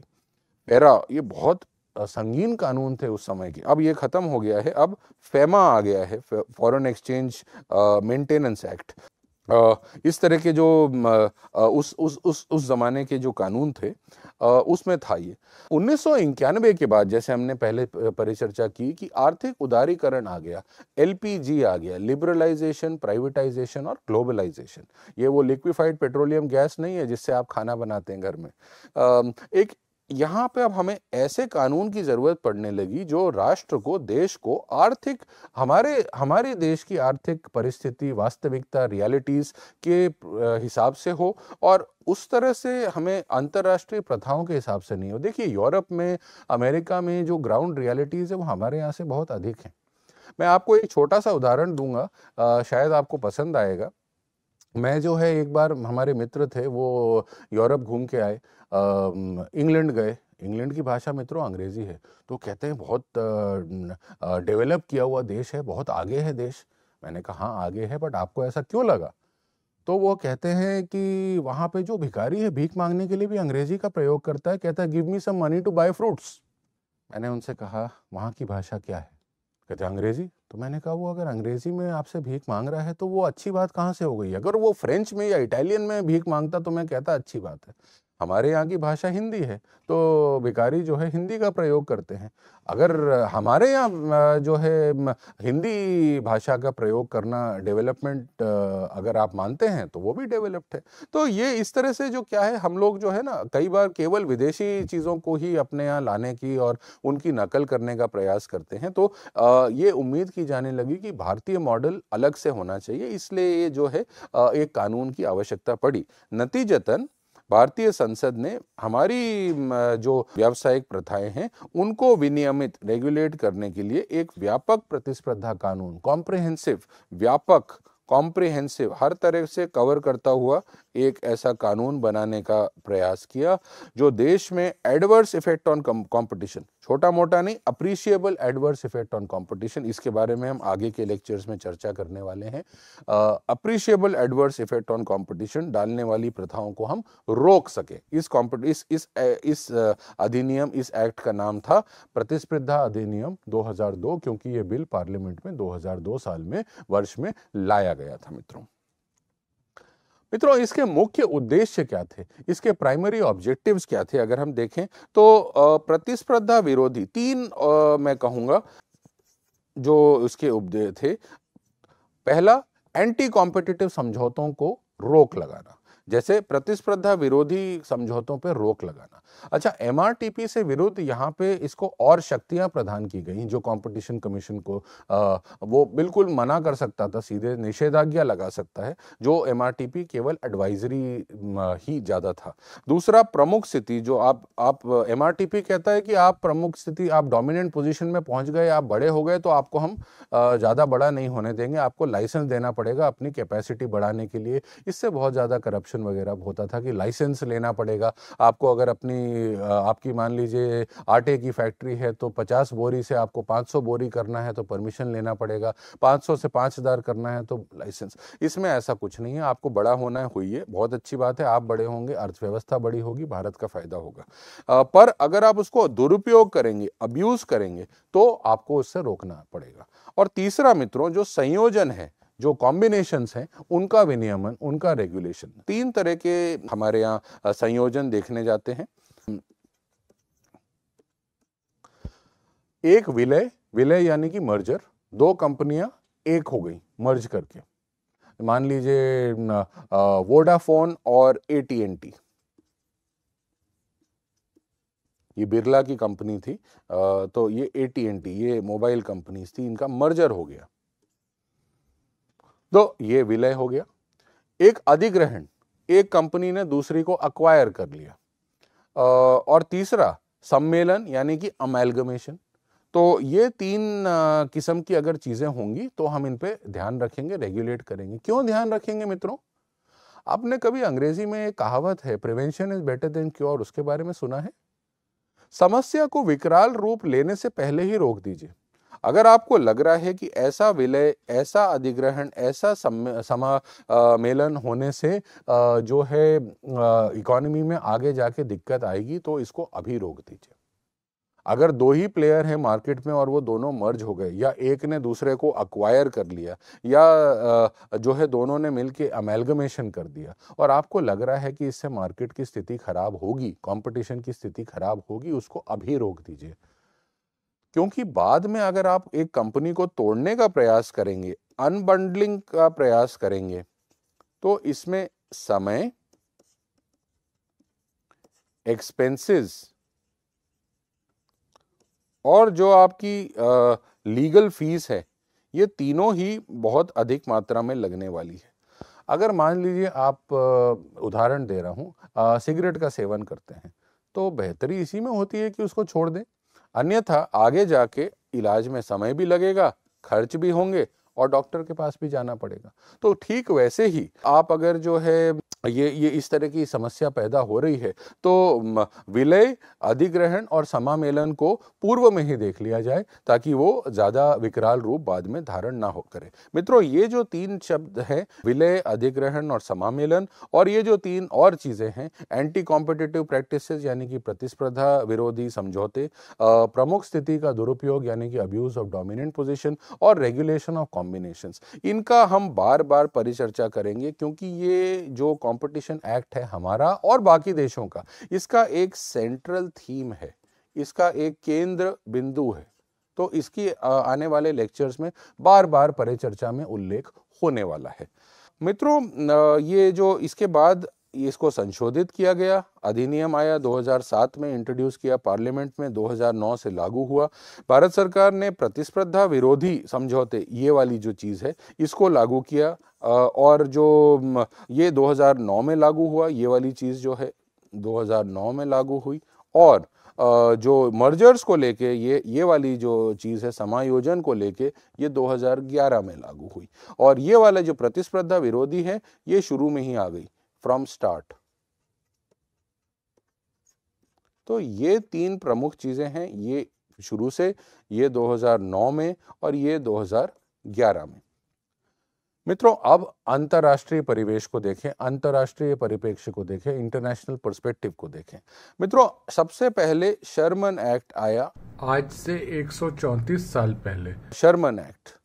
फेरा, ये बहुत संगीन कानून थे उस समय के। अब ये खत्म हो गया है। अब फेमा आ गया है फॉरेन एक्सचेंज मेंटेनेंस एक्ट इस तरह के जो उस उस उस उस जमाने के जो कानून थे उसमें था ये। उन्नीस सौ इक्यानवे के बाद जैसे हमने पहले परिचर्चा की कि आर्थिक उदारीकरण आ गया, एलपीजी आ गया लिबरलाइजेशन प्राइवेटाइजेशन और ग्लोबलाइजेशन ये वो लिक्विफाइड पेट्रोलियम गैस नहीं है जिससे आप खाना बनाते हैं घर में। एक यहाँ पे अब हमें ऐसे कानून की ज़रूरत पड़ने लगी जो राष्ट्र को देश को आर्थिक हमारे हमारे देश की आर्थिक परिस्थिति वास्तविकता रियलिटीज के हिसाब से हो और उस तरह से हमें अंतर्राष्ट्रीय प्रथाओं के हिसाब से नहीं हो। देखिए यूरोप में अमेरिका में जो ग्राउंड रियलिटीज है वो हमारे यहाँ से बहुत अधिक हैं। मैं आपको एक छोटा सा उदाहरण दूँगा आ, शायद आपको पसंद आएगा। मैं जो है एक बार हमारे मित्र थे, वो यूरोप घूम के आए इंग्लैंड गए। इंग्लैंड की भाषा मित्रों अंग्रेज़ी है। तो कहते हैं बहुत डेवलप किया हुआ देश है, बहुत आगे है देश। मैंने कहा हाँ आगे है, बट आपको ऐसा क्यों लगा? तो वो कहते हैं कि वहाँ पे जो भिखारी है, भीख मांगने के लिए भी अंग्रेज़ी का प्रयोग करता है। कहता है give me some money to buy fruits मैंने उनसे कहा, वहाँ की भाषा क्या है? कहते अंग्रेज़ी? तो मैंने कहा, वो अगर अंग्रेज़ी में आपसे भीख मांग रहा है तो वो अच्छी बात कहाँ से हो गई? अगर वो फ्रेंच में या इटालियन में भीख माँगता तो मैं कहता, अच्छी बात है। हमारे यहाँ की भाषा हिंदी है तो भिकारी जो है हिंदी का प्रयोग करते हैं। अगर हमारे यहाँ जो है हिंदी भाषा का प्रयोग करना डेवलपमेंट अगर आप मानते हैं तो वो भी डेवलप्ड है। तो ये इस तरह से जो क्या है, हम लोग जो है ना, कई बार केवल विदेशी चीज़ों को ही अपने यहाँ लाने की और उनकी नकल करने का प्रयास करते हैं। तो ये उम्मीद की जाने लगी कि भारतीय मॉडल अलग से होना चाहिए, इसलिए ये जो है एक कानून की आवश्यकता पड़ी। नतीजतन भारतीय संसद ने हमारी जो व्यावसायिक प्रथाएँ हैं, उनको विनियमित रेगुलेट करने के लिए एक व्यापक प्रतिस्पर्धा कानून कॉम्प्रिहेंसिव व्यापक कॉम्प्रिहेंसिव हर तरह से कवर करता हुआ एक ऐसा कानून बनाने का प्रयास किया, जो देश में एडवर्स इफ़ेक्ट ऑन कंपटीशन छोटा मोटा नहीं appreciable adverse effect on competition इसके बारे में हम आगे के लेक्चर्स में चर्चा करने वाले हैं। Appreciable adverse effect on competition डालने वाली प्रथाओं को हम रोक सके। इस कॉम्पिट इस इस इस अधिनियम, इस एक्ट का नाम था प्रतिस्पर्धा अधिनियम 2002 क्योंकि ये बिल पार्लियामेंट में 2002 साल में, वर्ष में लाया गया था मित्रों। मित्रों, इसके मुख्य उद्देश्य क्या थे? इसके प्राइमरी ऑब्जेक्टिव्स क्या थे? अगर हम देखें तो प्रतिस्पर्धा विरोधी तीन मैं कहूँगा, जो उसके उपदेश थे। पहला एंटी कॉम्पिटिटिव समझौतों को रोक लगाना। जैसे प्रतिस्पर्धा विरोधी समझौतों पर रोक लगाना। अच्छा एमआरटीपी से विरुद्ध यहाँ पे इसको और शक्तियाँ प्रदान की गई जो कंपटीशन कमीशन को आ, वो बिल्कुल मना कर सकता था सीधे निषेधाज्ञा लगा सकता है जो एमआरटीपी केवल एडवाइजरी ही ज़्यादा था। दूसरा प्रमुख स्थिति जो आप आप एमआरटीपी कहता है कि आप प्रमुख स्थिति आप डोमिनेंट पोजिशन में पहुँच गए आप बड़े हो गए तो आपको हम ज़्यादा बड़ा नहीं होने देंगे आपको लाइसेंस देना पड़ेगा अपनी कैपेसिटी बढ़ाने के लिए। इससे बहुत ज़्यादा करप्शन वगैरह होता था कि लाइसेंस लेना पड़ेगा। आपको अगर अपनी आपकी मान लीजिए आटे की फैक्ट्री है तो 50 बोरी से आपको 500 बोरी करना है तो परमिशन लेना पड़ेगा। 500 से 5000 करना है तो लाइसेंस। इसमें ऐसा कुछ नहीं है। आपको बड़ा होना है हुई है बहुत अच्छी बात है। आप बड़े होंगे, अर्थव्यवस्था बड़ी होगी, भारत का फ़ायदा होगा। पर अगर आप उसको दुरुपयोग करेंगे अब्यूज करेंगे तो आपको उससे रोकना पड़ेगा। और तीसरा मित्रों, जो संयोजन है जो कॉम्बिनेशंस हैं, उनका विनियमन, उनका रेगुलेशन तीन तरह के हमारे यहाँ संयोजन देखने जाते हैं। एक विलय विलय यानी कि मर्जर दो कंपनियाँ एक हो गई मर्ज करके। मान लीजिए वोडाफोन और एटीएनटी ये बिरला की कंपनी थी तो ये एटीएनटी ये मोबाइल कंपनीज़ थी, इनका मर्जर हो गया। तो ये विलय हो गया। एक अधिग्रहण, एक कंपनी ने दूसरी को अक्वायर कर लिया। और तीसरा, सम्मेलन यानी कि अमेलगमेशन तो ये तीन किस्म की अगर चीज़ें होंगी तो हम इन पे ध्यान रखेंगे रेगुलेट करेंगे। क्यों ध्यान रखेंगे मित्रों? आपने कभी अंग्रेज़ी में एक कहावत है prevention is better than cure उसके बारे में सुना है? समस्या को विकराल रूप लेने से पहले ही रोक दीजिए। अगर आपको लग रहा है कि ऐसा विलय, ऐसा अधिग्रहण, ऐसा सम्मेलन होने से जो है इकोनॉमी में आगे जाके दिक्कत आएगी तो इसको अभी रोक दीजिए। अगर दो ही प्लेयर हैं मार्केट में और वो दोनों मर्ज हो गए, या एक ने दूसरे को अक्वायर कर लिया, या जो है दोनों ने मिलके अमेलगमेशन कर दिया, और आपको लग रहा है कि इससे मार्केट की स्थिति खराब होगी कंपटीशन की स्थिति खराब होगी, उसको अभी रोक दीजिए। क्योंकि बाद में अगर आप एक कंपनी को तोड़ने का प्रयास करेंगे अनबंडलिंग का प्रयास करेंगे तो इसमें समय एक्सपेंसेस और जो आपकी आ, लीगल फ़ीस है ये तीनों ही बहुत अधिक मात्रा में लगने वाली है। अगर मान लीजिए आप उदाहरण दे रहा हूँ सिगरेट का सेवन करते हैं तो बेहतरी इसी में होती है कि उसको छोड़ दें। अन्यथा आगे जाके इलाज में समय भी लगेगा, खर्च भी होंगे और डॉक्टर के पास भी जाना पड़ेगा। तो ठीक वैसे ही आप अगर जो है ये ये इस तरह की समस्या पैदा हो रही है। तो विलय, अधिग्रहण और समामेलन को पूर्व में ही देख लिया जाए ताकि वो ज़्यादा विकराल रूप बाद में धारण ना हो करे। मित्रों, ये जो तीन शब्द हैं, विलय, अधिग्रहण और समामेलन, और ये जो तीन और चीज़ें हैं एंटी कॉम्पिटिटिव प्रैक्टिस यानी कि प्रतिस्पर्धा विरोधी समझौते प्रमुख स्थिति का दुरुपयोग, यानी कि अब्यूज ऑफ़ डोमिनेंट पोजिशन और रेगुलेशन ऑफ़ कॉम्बिनेशन इनका हम बार बार परिचर्चा करेंगे क्योंकि ये जो कंपटीशन एक्ट है हमारा और बाकी देशों का। इसका एक सेंट्रल थीम है। इसका एक केंद्र बिंदु है। तो इसकी आने वाले लेक्चर्स में बार बार परिचर्चा में उल्लेख होने वाला है। मित्रों ये जो इसके बाद इसको संशोधित किया गया, अधिनियम आया 2007 में इंट्रोड्यूस किया पार्लियामेंट में 2009 से लागू हुआ। भारत सरकार ने प्रतिस्पर्धा विरोधी समझौते, ये वाली जो चीज़ है, इसको लागू किया। और जो ये 2009 में लागू हुआ, ये वाली चीज़ जो है 2009 में लागू हुई। और जो मर्जर्स को लेके, ये ये वाली जो चीज़ है, समायोजन को लेके, ये 2011 में लागू हुई। और ये वाला जो प्रतिस्पर्धा विरोधी है, ये शुरू में ही आ गई फ्रॉम स्टार्ट तो ये तीन प्रमुख चीज़ें हैं, ये शुरू से, ये 2009 में और ये 2011 में। मित्रों अब अंतर्राष्ट्रीय परिवेश को देखें अंतर्राष्ट्रीय परिप्रेक्ष्य को देखें इंटरनेशनल पर्सपेक्टिव को देखें। मित्रों सबसे पहले शर्मन एक्ट आया। आज से 134 साल पहले। शर्मन एक्ट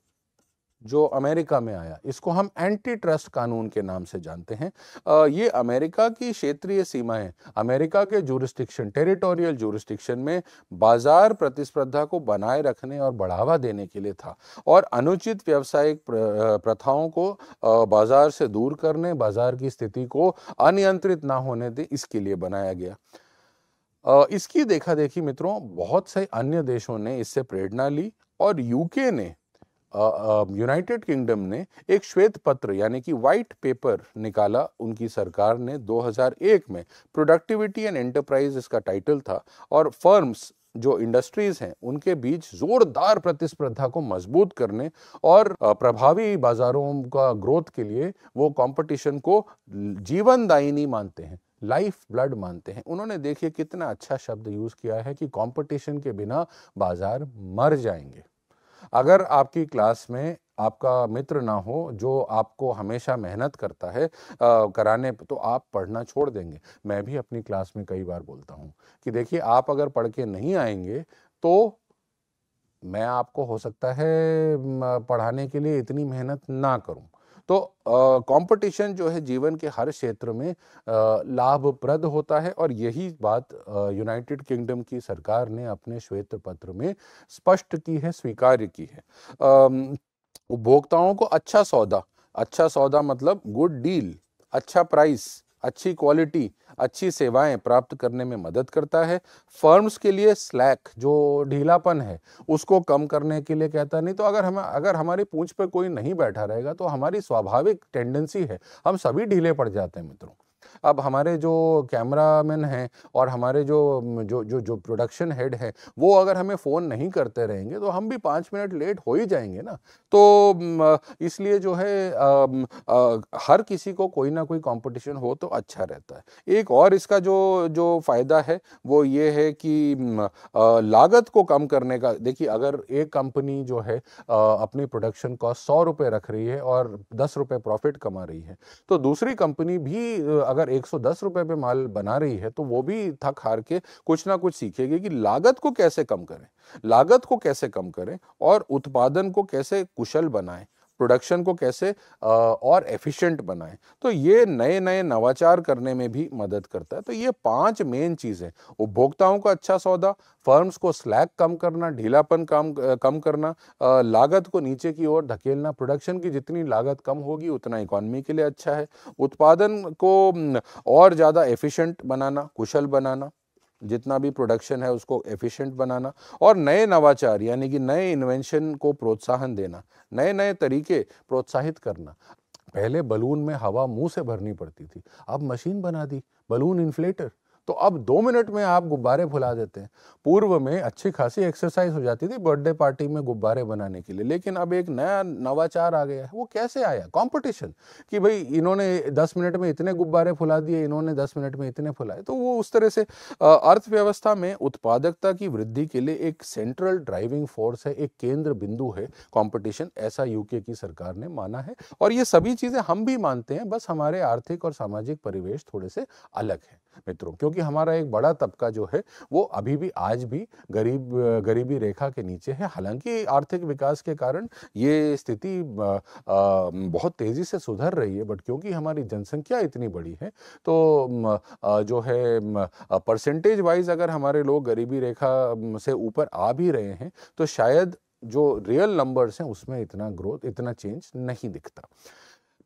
जो अमेरिका में आया इसको हम एंटी ट्रस्ट कानून के नाम से जानते हैं। आ, ये अमेरिका की क्षेत्रीय सीमाएँ अमेरिका के जुरिस्टिक्शन टेरिटोरियल जुरिस्टिक्शन में बाज़ार प्रतिस्पर्धा को बनाए रखने और बढ़ावा देने के लिए था और अनुचित व्यावसायिक प्रथाओं को बाज़ार से दूर करने बाज़ार की स्थिति को अनियंत्रित ना होने दे इसके लिए बनाया गया। आ, इसकी देखा देखी मित्रों बहुत से अन्य देशों ने इससे प्रेरणा ली और यूके ने यूनाइटेड किंगडम ने एक श्वेत पत्र यानी कि वाइट पेपर निकाला। उनकी सरकार ने 2001 में प्रोडक्टिविटी एंड एंटरप्राइज इसका टाइटल था और फर्म्स जो इंडस्ट्रीज़ हैं, उनके बीच जोरदार प्रतिस्पर्धा को मज़बूत करने और प्रभावी बाजारों का ग्रोथ के लिए वो कंपटीशन को जीवनदायिनी मानते हैं लाइफ ब्लड मानते हैं। उन्होंने देखिए कितना अच्छा शब्द यूज़ किया है कि कंपटीशन के बिना बाज़ार मर जाएँगे। अगर आपकी क्लास में आपका मित्र ना हो जो आपको हमेशा मेहनत करता है आ, कराने तो आप पढ़ना छोड़ देंगे। मैं भी अपनी क्लास में कई बार बोलता हूँ कि देखिए आप अगर पढ़ के नहीं आएँगे तो मैं आपको हो सकता है पढ़ाने के लिए इतनी मेहनत ना करूँ। तो कंपटीशन जो है जीवन के हर क्षेत्र में लाभप्रद होता है और यही बात यूनाइटेड किंगडम की सरकार ने अपने श्वेत पत्र में स्पष्ट की है स्वीकार्य की है। उपभोक्ताओं को अच्छा सौदा अच्छा सौदा मतलब गुड डील अच्छा प्राइस अच्छी क्वालिटी अच्छी सेवाएँ प्राप्त करने में मदद करता है। फर्म्स के लिए स्लैक जो ढीलापन है, उसको कम करने के लिए कहता नहीं तो अगर हम, अगर हमारी पूंछ पर कोई नहीं बैठा रहेगा तो हमारी स्वाभाविक टेंडेंसी है, हम सभी ढीले पड़ जाते हैं मित्रों। अब हमारे जो कैमरामैन हैं और हमारे जो जो जो जो प्रोडक्शन हेड है वो अगर हमें फ़ोन नहीं करते रहेंगे तो हम भी पाँच मिनट लेट हो ही जाएँगे ना। तो इसलिए जो है आ, आ, हर किसी को कोई ना कोई कंपटीशन हो तो अच्छा रहता है। एक और इसका जो जो फ़ायदा है वो ये है कि आ, लागत को कम करने का देखिए अगर एक कंपनी जो है अपनी प्रोडक्शन कॉस्ट सौ रुपये रख रही है और दस रुपये प्रॉफिट कमा रही है तो दूसरी कंपनी भी अगर 110 रुपए पे माल बना रही है तो वो भी थक हार के कुछ ना कुछ सीखेगी कि लागत को कैसे कम करें। लागत को कैसे कम करें और उत्पादन को कैसे कुशल बनाएँ। प्रोडक्शन को कैसे और एफिशिएंट बनाएँ। तो ये नए नए नवाचार करने में भी मदद करता है। तो ये पाँच मेन चीज़ें, उपभोक्ताओं का अच्छा सौदा, फर्म्स को स्लैक कम करना, ढीलापन कम कम करना लागत को नीचे की ओर धकेलना, प्रोडक्शन की जितनी लागत कम होगी, उतना इकोनॉमी के लिए अच्छा है। उत्पादन को और ज़्यादा एफिशिएंट बनाना, कुशल बनाना। जितना भी प्रोडक्शन है उसको एफिशिएंट बनाना और नए नवाचार, यानी कि नए इन्वेंशन को प्रोत्साहन देना, नए नए तरीके प्रोत्साहित करना। पहले बलून में हवा मुँह से भरनी पड़ती थी। अब मशीन बना दी बलून इन्फ्लेटर तो अब दो मिनट में आप गुब्बारे फुला देते हैं। पूर्व में अच्छी खासी एक्सरसाइज हो जाती थी बर्थडे पार्टी में गुब्बारे बनाने के लिए, लेकिन अब एक नया नवाचार आ गया है। वो कैसे आया? कंपटीशन कि भाई इन्होंने दस मिनट में इतने गुब्बारे फुला दिए, इन्होंने दस मिनट में इतने फुलाए। तो वो उस तरह से अर्थव्यवस्था में उत्पादकता की वृद्धि के लिए एक सेंट्रल ड्राइविंग फोर्स है, एक केंद्र बिंदु है कॉम्पिटिशन ऐसा यूके की सरकार ने माना है। और ये सभी चीज़ें हम भी मानते हैं, बस हमारे आर्थिक और सामाजिक परिवेश थोड़े से अलग है। मित्रों, क्योंकि हमारा एक बड़ा तबका जो है, वो अभी भी आज भी गरीब, गरीबी रेखा के नीचे है। हालाँकि आर्थिक विकास के कारण ये स्थिति बहुत तेज़ी से सुधर रही है, बट क्योंकि हमारी जनसंख्या इतनी बड़ी है तो जो है परसेंटेज वाइज अगर हमारे लोग गरीबी रेखा से ऊपर आ भी रहे हैं तो शायद जो रियल नंबर्स हैं, उसमें इतना ग्रोथ इतना चेंज नहीं दिखता।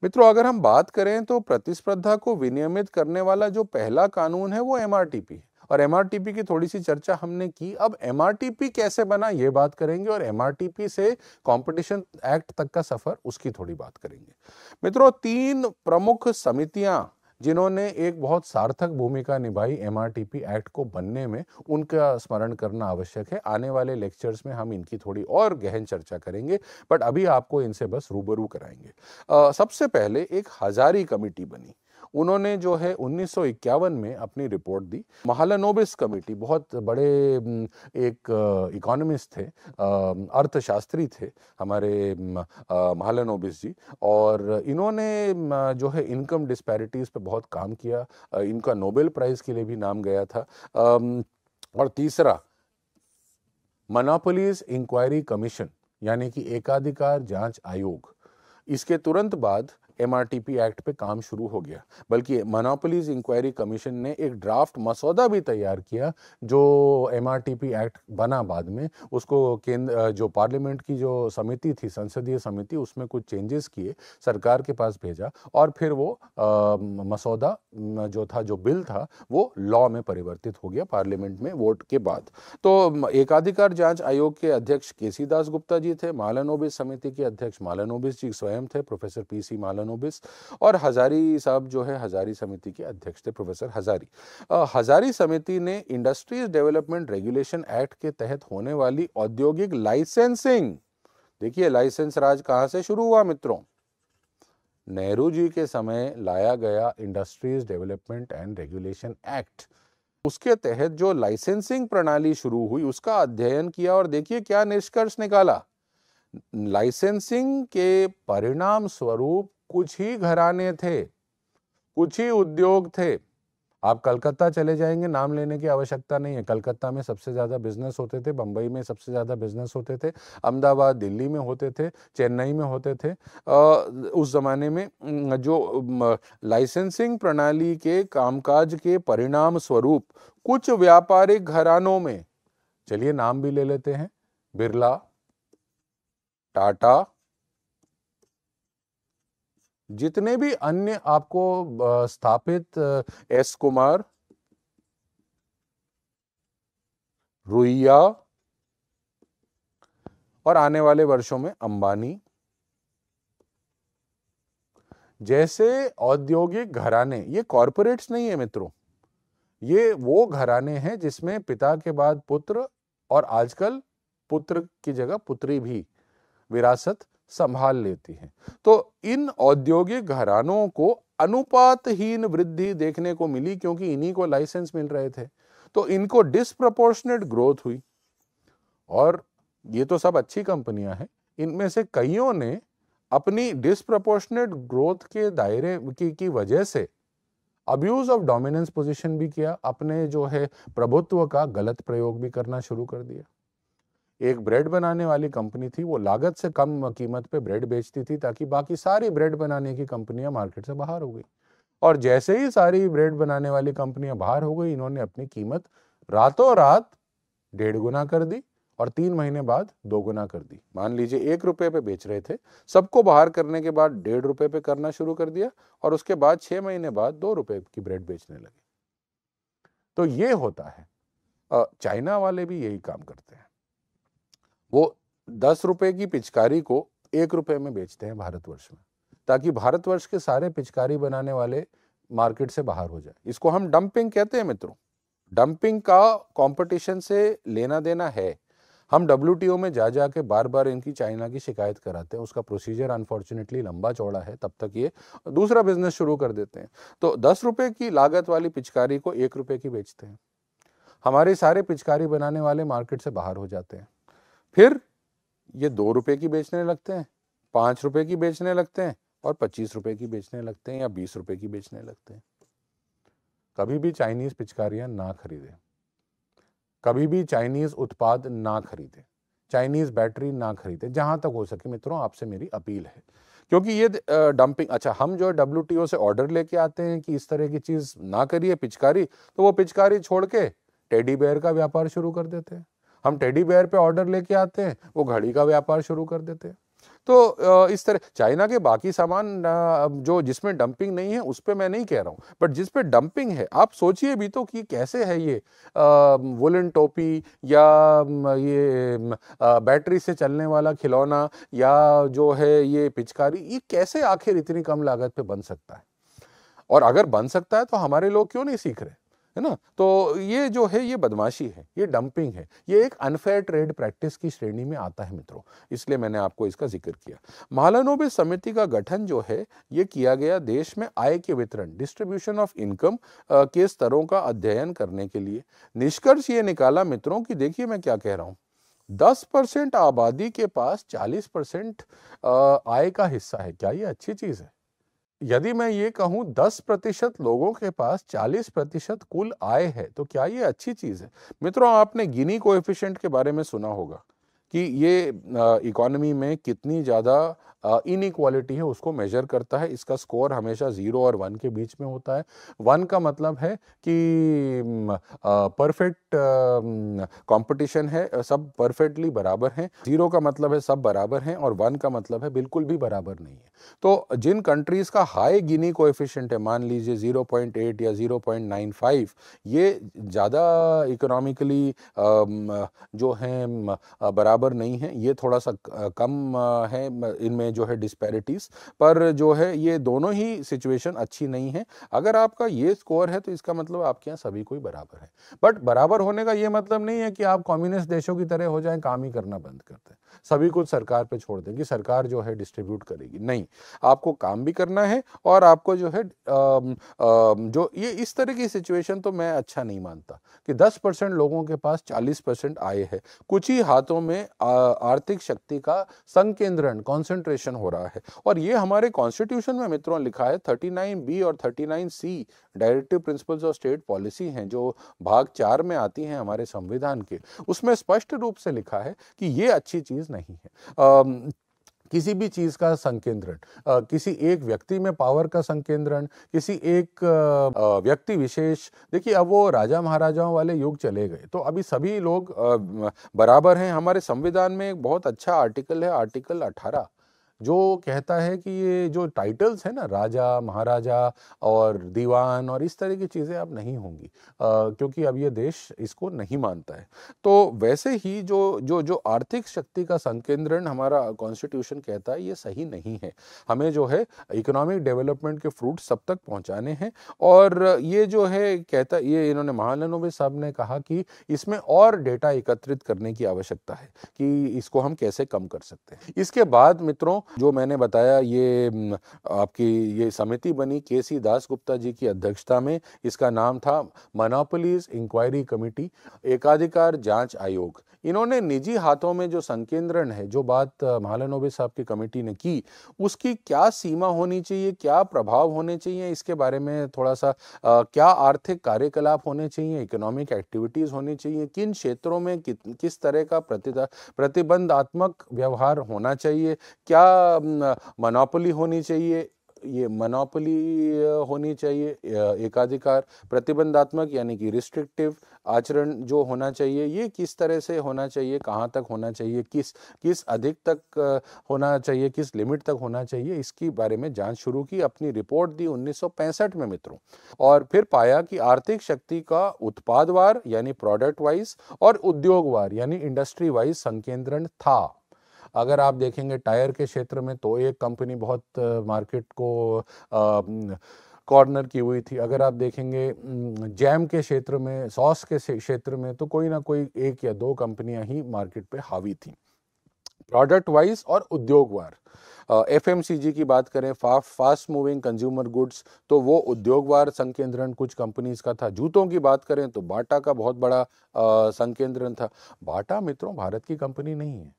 मित्रों, अगर हम बात करें तो प्रतिस्पर्धा को विनियमित करने वाला जो पहला कानून है वो एमआरटीपी और एमआरटीपी की थोड़ी सी चर्चा हमने की। अब एमआरटीपी कैसे बना, ये बात करेंगे और एमआरटीपी से कंपटीशन एक्ट तक का सफ़र, उसकी थोड़ी बात करेंगे। मित्रों, तीन प्रमुख समितियाँ जिन्होंने एक बहुत सार्थक भूमिका निभाई एमआरटीपी एक्ट को बनने में, उनका स्मरण करना आवश्यक है। आने वाले लेक्चर्स में हम इनकी थोड़ी और गहन चर्चा करेंगे बट अभी आपको इनसे बस रूबरू कराएँगे। सबसे पहले एक हजारी कमेटी बनी। उन्होंने जो है उन्नीस सौ इक्यावन में अपनी रिपोर्ट दी। महालनोबिस कमेटी बहुत बड़े एक इकोनॉमिस्ट थे अर्थशास्त्री थे हमारे महालनोबिस जी और इन्होंने जो है इनकम डिस्पैरिटीज़ पे बहुत काम किया। इनका नोबेल प्राइज़ के लिए भी नाम गया था। और तीसरा मनापोलीज इंक्वायरी कमीशन यानी कि एकाधिकार जाँच आयोग। इसके तुरंत बाद एमआरटीपी एक्ट पे काम शुरू हो गया। बल्कि मोनोपोलीज इंक्वायरी कमीशन ने एक ड्राफ्ट मसौदा भी तैयार किया, जो एमआरटीपी एक्ट बना बाद में। उसको केंद्र जो पार्लियामेंट की जो समिति थी, संसदीय समिति, उसमें कुछ चेंजेस किए, सरकार के पास भेजा और फिर वो मसौदा जो था, जो बिल था, वो लॉ में परिवर्तित हो गया पार्लियामेंट में वोट के बाद। तो एकाधिकार जाँच आयोग के अध्यक्ष केसी दास गुप्ता जी थे मालानोबिस समिति के अध्यक्ष मालानोबिस जी स्वयं थे, प्रोफेसर पी सी मालन मालानोबिस और हजारी साहब जो है, हजारी समिति के अध्यक्ष थे, प्रोफेसर हजारी। हजारी समिति ने इंडस्ट्रीज़ डेवलपमेंट रेगुलेशन एक्ट के तहत होने वाली औद्योगिक लाइसेंसिंग, देखिए लाइसेंस राज कहाँ से शुरू हुआ मित्रों? नेहरू जी के समय लाया गया industries development and regulation act. उसके तहत जो लाइसेंसिंग प्रणाली शुरू हुई, उसका अध्ययन किया और देखिए क्या निष्कर्ष निकाला। लाइसेंसिंग के परिणाम स्वरूप कुछ ही घराने थे, कुछ ही उद्योग थे। आप कलकत्ता चले जाएँगे, नाम लेने की आवश्यकता नहीं है। कलकत्ता में सबसे ज़्यादा बिज़नेस होते थे बम्बई में सबसे ज़्यादा बिज़नेस होते थे, अहमदाबाद, दिल्ली में होते थे, चेन्नई में होते थे। उस ज़माने में जो लाइसेंसिंग प्रणाली के, कामकाज के परिणाम स्वरूप कुछ व्यापारिक घरानों में, चलिए नाम भी ले लेते हैं, बिरला, टाटा जितने भी अन्य आपको स्थापित एस कुमार, रुइया और आने वाले वर्षों में अंबानी, जैसे औद्योगिक घराने, ये कॉरपोरेट्स नहीं है मित्रों। ये वो घराने हैं जिसमें पिता के बाद पुत्र और आजकल पुत्र की जगह पुत्री भी विरासत संभाल लेती हैं। तो इन औद्योगिक घरानों को अनुपातहीन वृद्धि देखने को मिली क्योंकि इन्हीं को लाइसेंस मिल रहे थे। तो इनको डिसप्रपोर्शनेट ग्रोथ हुई। और ये तो सब अच्छी कंपनियाँ हैं। इनमें से कईयों ने अपनी डिसप्रपोर्शनेट ग्रोथ के दायरे की, की वजह से अब्यूज ऑफ़ डोमिनेंस पोजीशन भी किया। अपने जो है प्रभुत्व का गलत प्रयोग भी करना शुरू कर दिया। एक ब्रेड बनाने वाली कंपनी थी, वो लागत से कम कीमत पे ब्रेड बेचती थी ताकि बाकी सारी ब्रेड बनाने की कंपनियाँ मार्केट से बाहर हो गई। और जैसे ही सारी ब्रेड बनाने वाली कंपनियाँ बाहर हो गई, इन्होंने अपनी कीमत रातों रात डेढ़ गुना कर दी और तीन महीने बाद दो गुना कर दी। मान लीजिए एक रुपए पे बेच रहे थे, सबको बाहर करने के बाद डेढ़ रुपए पे करना शुरू कर दिया और उसके बाद छह महीने बाद दो रुपए की ब्रेड बेचने लगे। तो ये होता है। चाइना वाले भी यही काम करते हैं। वो दस रुपए की पिचकारी को एक रुपए में बेचते हैं भारतवर्ष में, ताकि भारतवर्ष के सारे पिचकारी बनाने वाले मार्केट से बाहर हो जाए। इसको हम डंपिंग कहते हैं मित्रों। डंपिंग का कंपटीशन से लेना देना है। हम डब्ल्यू में जा जा के बार बार इनकी चाइना की शिकायत कराते हैं, उसका प्रोसीजर अनफॉर्चुनेटली लंबा चौड़ा है, तब तक ये दूसरा बिज़नेस शुरू कर देते हैं। तो दस रुपए की लागत वाली पिचकारी को एक रुपए की बेचते हैं। हमारे सारे पिचकारी बनाने वाले मार्केट से बाहर हो जाते हैं। फिर ये दो रुपए की बेचने लगते हैं, पाँच रुपए की बेचने लगते हैं और पच्चीस रुपए की बेचने लगते हैं या बीस रुपए की बेचने लगते हैं। कभी भी चाइनीज़ पिचकारियाँ ना खरीदें। कभी भी चाइनीज़ उत्पाद ना खरीदें। चाइनीज़ बैटरी ना खरीदे। जहाँ तक हो सके मित्रों, आपसे मेरी अपील है। क्योंकि ये डंपिंग अच्छा हम जो है डब्ल्यू से ऑर्डर लेके आते हैं कि इस तरह की चीज़ ना करिए, पिचकारी तो वो पिचकारी छोड़ के टेडी बेयर का व्यापार शुरू कर देते हैं। हम टेडी बेयर पे ऑर्डर लेके आते हैं, वो घड़ी का व्यापार शुरू कर देते हैं। तो इस तरह, चाइना के बाकी सामान जो जिसमें डंपिंग नहीं है, उस पर मैं नहीं कह रहा हूँ। बट जिस पे डंपिंग है, आप सोचिए भी तो कि कैसे है ये वुलन टोपी या ये बैटरी से चलने वाला खिलौना या जो है ये पिचकारी, ये कैसे आखिर इतनी कम लागत पे बन सकता है? और अगर बन सकता है तो हमारे लोग क्यों नहीं सीख रहे? है ना? तो ये जो है, ये बदमाशी है, ये डंपिंग है, ये एक अनफेयर ट्रेड प्रैक्टिस की श्रेणी में आता है मित्रों, इसलिए मैंने आपको इसका ज़िक्र किया। महालानोबे समिति का गठन जो है, ये किया गया देश में आय के वितरण डिस्ट्रीब्यूशन ऑफ़ इनकम के स्तरों का अध्ययन करने के लिए। निष्कर्ष ये निकाला मित्रों की देखिए मैं क्या कह रहा हूँ, दस परसेंट आबादी के पास चालीस परसेंट आय का हिस्सा है। क्या ये अच्छी चीज़ है? यदि मैं ये कहूँ 10 प्रतिशत लोगों के पास 40 प्रतिशत कुल आय है तो क्या ये अच्छी चीज़ है? मित्रों, आपने गिनी कोएफिशिएंट के बारे में सुना होगा कि ये इकोनॉमी में कितनी ज़्यादा इनइक्वालिटी है, उसको मेजर करता है। इसका स्कोर हमेशा ज़ीरो और वन के बीच में होता है। वन का मतलब है कि परफेक्ट कंपटीशन है, सब परफेक्टली बराबर हैं। ज़ीरो का मतलब है सब बराबर हैं और वन का मतलब है बिल्कुल भी बराबर नहीं है। तो जिन कंट्रीज़ का हाई गिनी कोएफिशिएंट है, मान लीजिए 0.8 या 0.95 ये ज़्यादा इकोनॉमिकली जो है बराबर नहीं है। ये थोड़ा सा कम है इनमें जो है डिस्पैरिटीज पर जो है ये दोनों ही सिचुएशन अच्छी नहीं है। अगर आपका ये स्कोर है तो इसका मतलब आपके यहाँ सभी कोई बराबर है। बट बराबर होने का ये मतलब नहीं है कि आप कम्युनिस्ट देशों की तरह हो जाए, काम ही करना बंद कर दें। सभी कुछ सरकार पे छोड़ दें कि सरकार जो है डिस्ट्रीब्यूट करेगी। नहीं, आपको काम भी करना है और आपको जो है जो ये इस तरह की सिचुएशन तो मैं अच्छा नहीं मानता कि 10 परसेंट लोगों के पास 40 परसेंट आय है। कुछ ही हाथों में आर्थिक शक्ति का संकेंद्रण कॉन्सेंट्रेशन हो रहा है। और ये हमारे कॉन्स्टिट्यूशन में मित्रों लिखा है 39 बी और 39 C directive principles of state policy हैं, जो भाग चार में आती हैं हमारे संविधान के। उसमें स्पष्ट रूप से लिखा है कि ये अच्छी चीज़ नहीं है। किसी भी चीज़ का संकेंद्रण किसी एक व्यक्ति में पावर का संकेंद्रण, किसी एक व्यक्ति विशेष, देखिए अब वो राजा महाराजाओं वाले युग चले गए तो अभी सभी लोग बराबर हैं। हमारे संविधान में एक बहुत अच्छा आर्टिकल है आर्टिकल 18 जो कहता है कि ये जो टाइटल्स है ना, राजा, महाराजा और दीवान और इस तरह की चीज़ें अब नहीं होंगी। क्योंकि अब ये देश इसको नहीं मानता है। तो वैसे ही जो जो जो आर्थिक शक्ति का संकेंद्रण हमारा कॉन्स्टिट्यूशन कहता है, ये सही नहीं है। हमें जो है इकोनॉमिक डेवलपमेंट के फ्रूट सब तक पहुँचाने हैं और ये जो है कहता, ये इन्होंने महालनोबे साहब ने कहा कि इसमें और डेटा एकत्रित करने की आवश्यकता है कि इसको हम कैसे कम कर सकते हैं। इसके बाद मित्रों जो मैंने बताया ये आपकी ये समिति बनी के सी दास गुप्ता जी की अध्यक्षता में। इसका नाम था मनापलीज इंक्वायरी कमेटी एकाधिकार जाँच आयोग। इन्होंने निजी हाथों में जो संकेंद्रण है जो बात महालनोबे साहब की कमेटी ने की उसकी क्या सीमा होनी चाहिए क्या प्रभाव होने चाहिए इसके बारे में थोड़ा सा आ, क्या आर्थिक कार्यकलाप होने चाहिए इकोनॉमिक एक्टिविटीज़ होनी चाहिए किन क्षेत्रों में कि, किस तरह का प्रतिबंधात्मक व्यवहार होना चाहिए क्या मनोपली होनी चाहिए। ये मनोपली होनी चाहिए। एकाधिकार, प्रतिबंधात्मक यानी कि रिस्ट्रिक्टिव आचरण जो होना चाहिए, ये किस तरह से होना चाहिए, कहाँ तक होना चाहिए, किस किस अधिक तक होना चाहिए, किस लिमिट तक होना चाहिए, इसकी बारे में जाँच शुरू की, अपनी रिपोर्ट दी 1965 में मित्रों। और फिर पाया कि आर्थिक शक्ति का उत्पादवार यानी प्रोडक्ट वाइज और उद्योगवार यानी इंडस्ट्री वाइज संकेंद्रण था। अगर आप देखेंगे टायर के क्षेत्र में तो एक कंपनी बहुत मार्केट को कॉर्नर की हुई थी। अगर आप देखेंगे जैम के क्षेत्र में सॉस के क्षेत्र में तो कोई ना कोई एक या दो कंपनियाँ ही मार्केट पे हावी थी। प्रोडक्ट वाइज और उद्योगवार एफ़ की बात करें फा, फास्ट मूविंग कंज्यूमर गुड्स तो वो उद्योगवार संकेंद्रण कुछ कंपनीज़ का था। जूतों की बात करें तो बाटा का बहुत बड़ा संकेंद्रण था। बाटा मित्रों भारत की कंपनी नहीं है।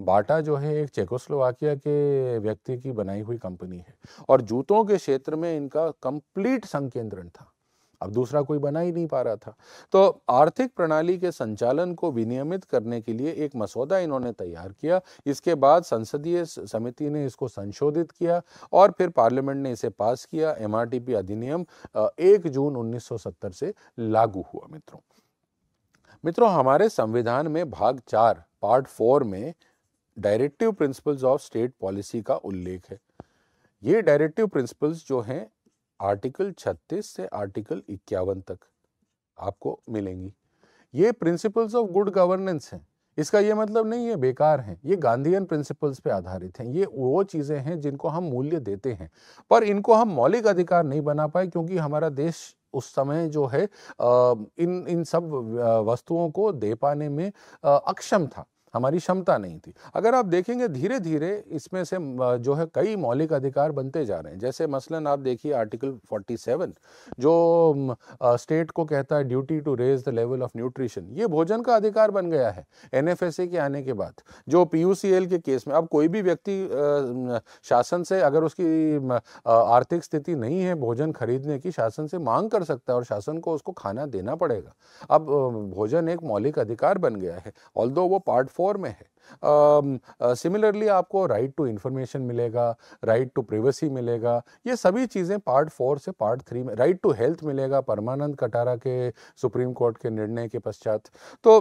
बाटा जो है एक चेकोस्लोवाकिया के व्यक्ति की बनाई हुई कंपनी है और जूतों के क्षेत्र में इनका कंप्लीट संकेंद्रण था। अब दूसरा कोई बना ही नहीं पा रहा था। तो आर्थिक प्रणाली के संचालन को विनियमित करने के लिए एक मसौदा इन्होंने तैयार किया। इसके बाद संसदीय समिति ने इसको संशोधित किया और फिर पार्लियामेंट ने इसे पास किया। एमआरटीपी अधिनियम एक जून 1970 से लागू हुआ मित्रों। मित्रों, हमारे संविधान में भाग चार, पार्ट फोर में directive principles of state policy का उल्लेख है। ये डायरेक्टिव प्रिंसिपल्स जो हैं आर्टिकल 36 से आर्टिकल इक्यावन तक आपको मिलेंगी। ये प्रिंसिपल्स ऑफ़ गुड गवर्नेंस हैं। इसका ये मतलब नहीं है बेकार हैं, ये गांधीयन प्रिंसिपल्स पे आधारित हैं। ये वो चीज़ें हैं जिनको हम मूल्य देते हैं। पर इनको हम मौलिक अधिकार नहीं बना पाए क्योंकि हमारा देश उस समय जो है इन इन सब वस्तुओं को दे पाने में अक्षम था। हमारी क्षमता नहीं थी। अगर आप देखेंगे धीरे धीरे इसमें से जो है कई मौलिक अधिकार बनते जा रहे हैं। जैसे मसलन आप देखिए आर्टिकल 47 जो स्टेट को कहता है duty to raise the level of nutrition. ये भोजन का अधिकार बन गया है एनएफएसए के आने के बाद, जो पीयूसीएल के केस में। अब कोई भी व्यक्ति शासन से अगर उसकी आर्थिक स्थिति नहीं है भोजन खरीदने की, शासन से मांग कर सकता है और शासन को उसको खाना देना पड़ेगा। अब भोजन एक मौलिक अधिकार बन गया है। ऑल वो पार्ट फोर में है। सिमिलरली uh, आपको राइट टू इंफॉर्मेशन मिलेगा राइट टू प्रिवेसी मिलेगा ये सभी चीज़ें पार्ट फोर से पार्ट थ्री में राइट टू हेल्थ मिलेगा परमानंद कटारा के सुप्रीम कोर्ट के निर्णय के पश्चात। तो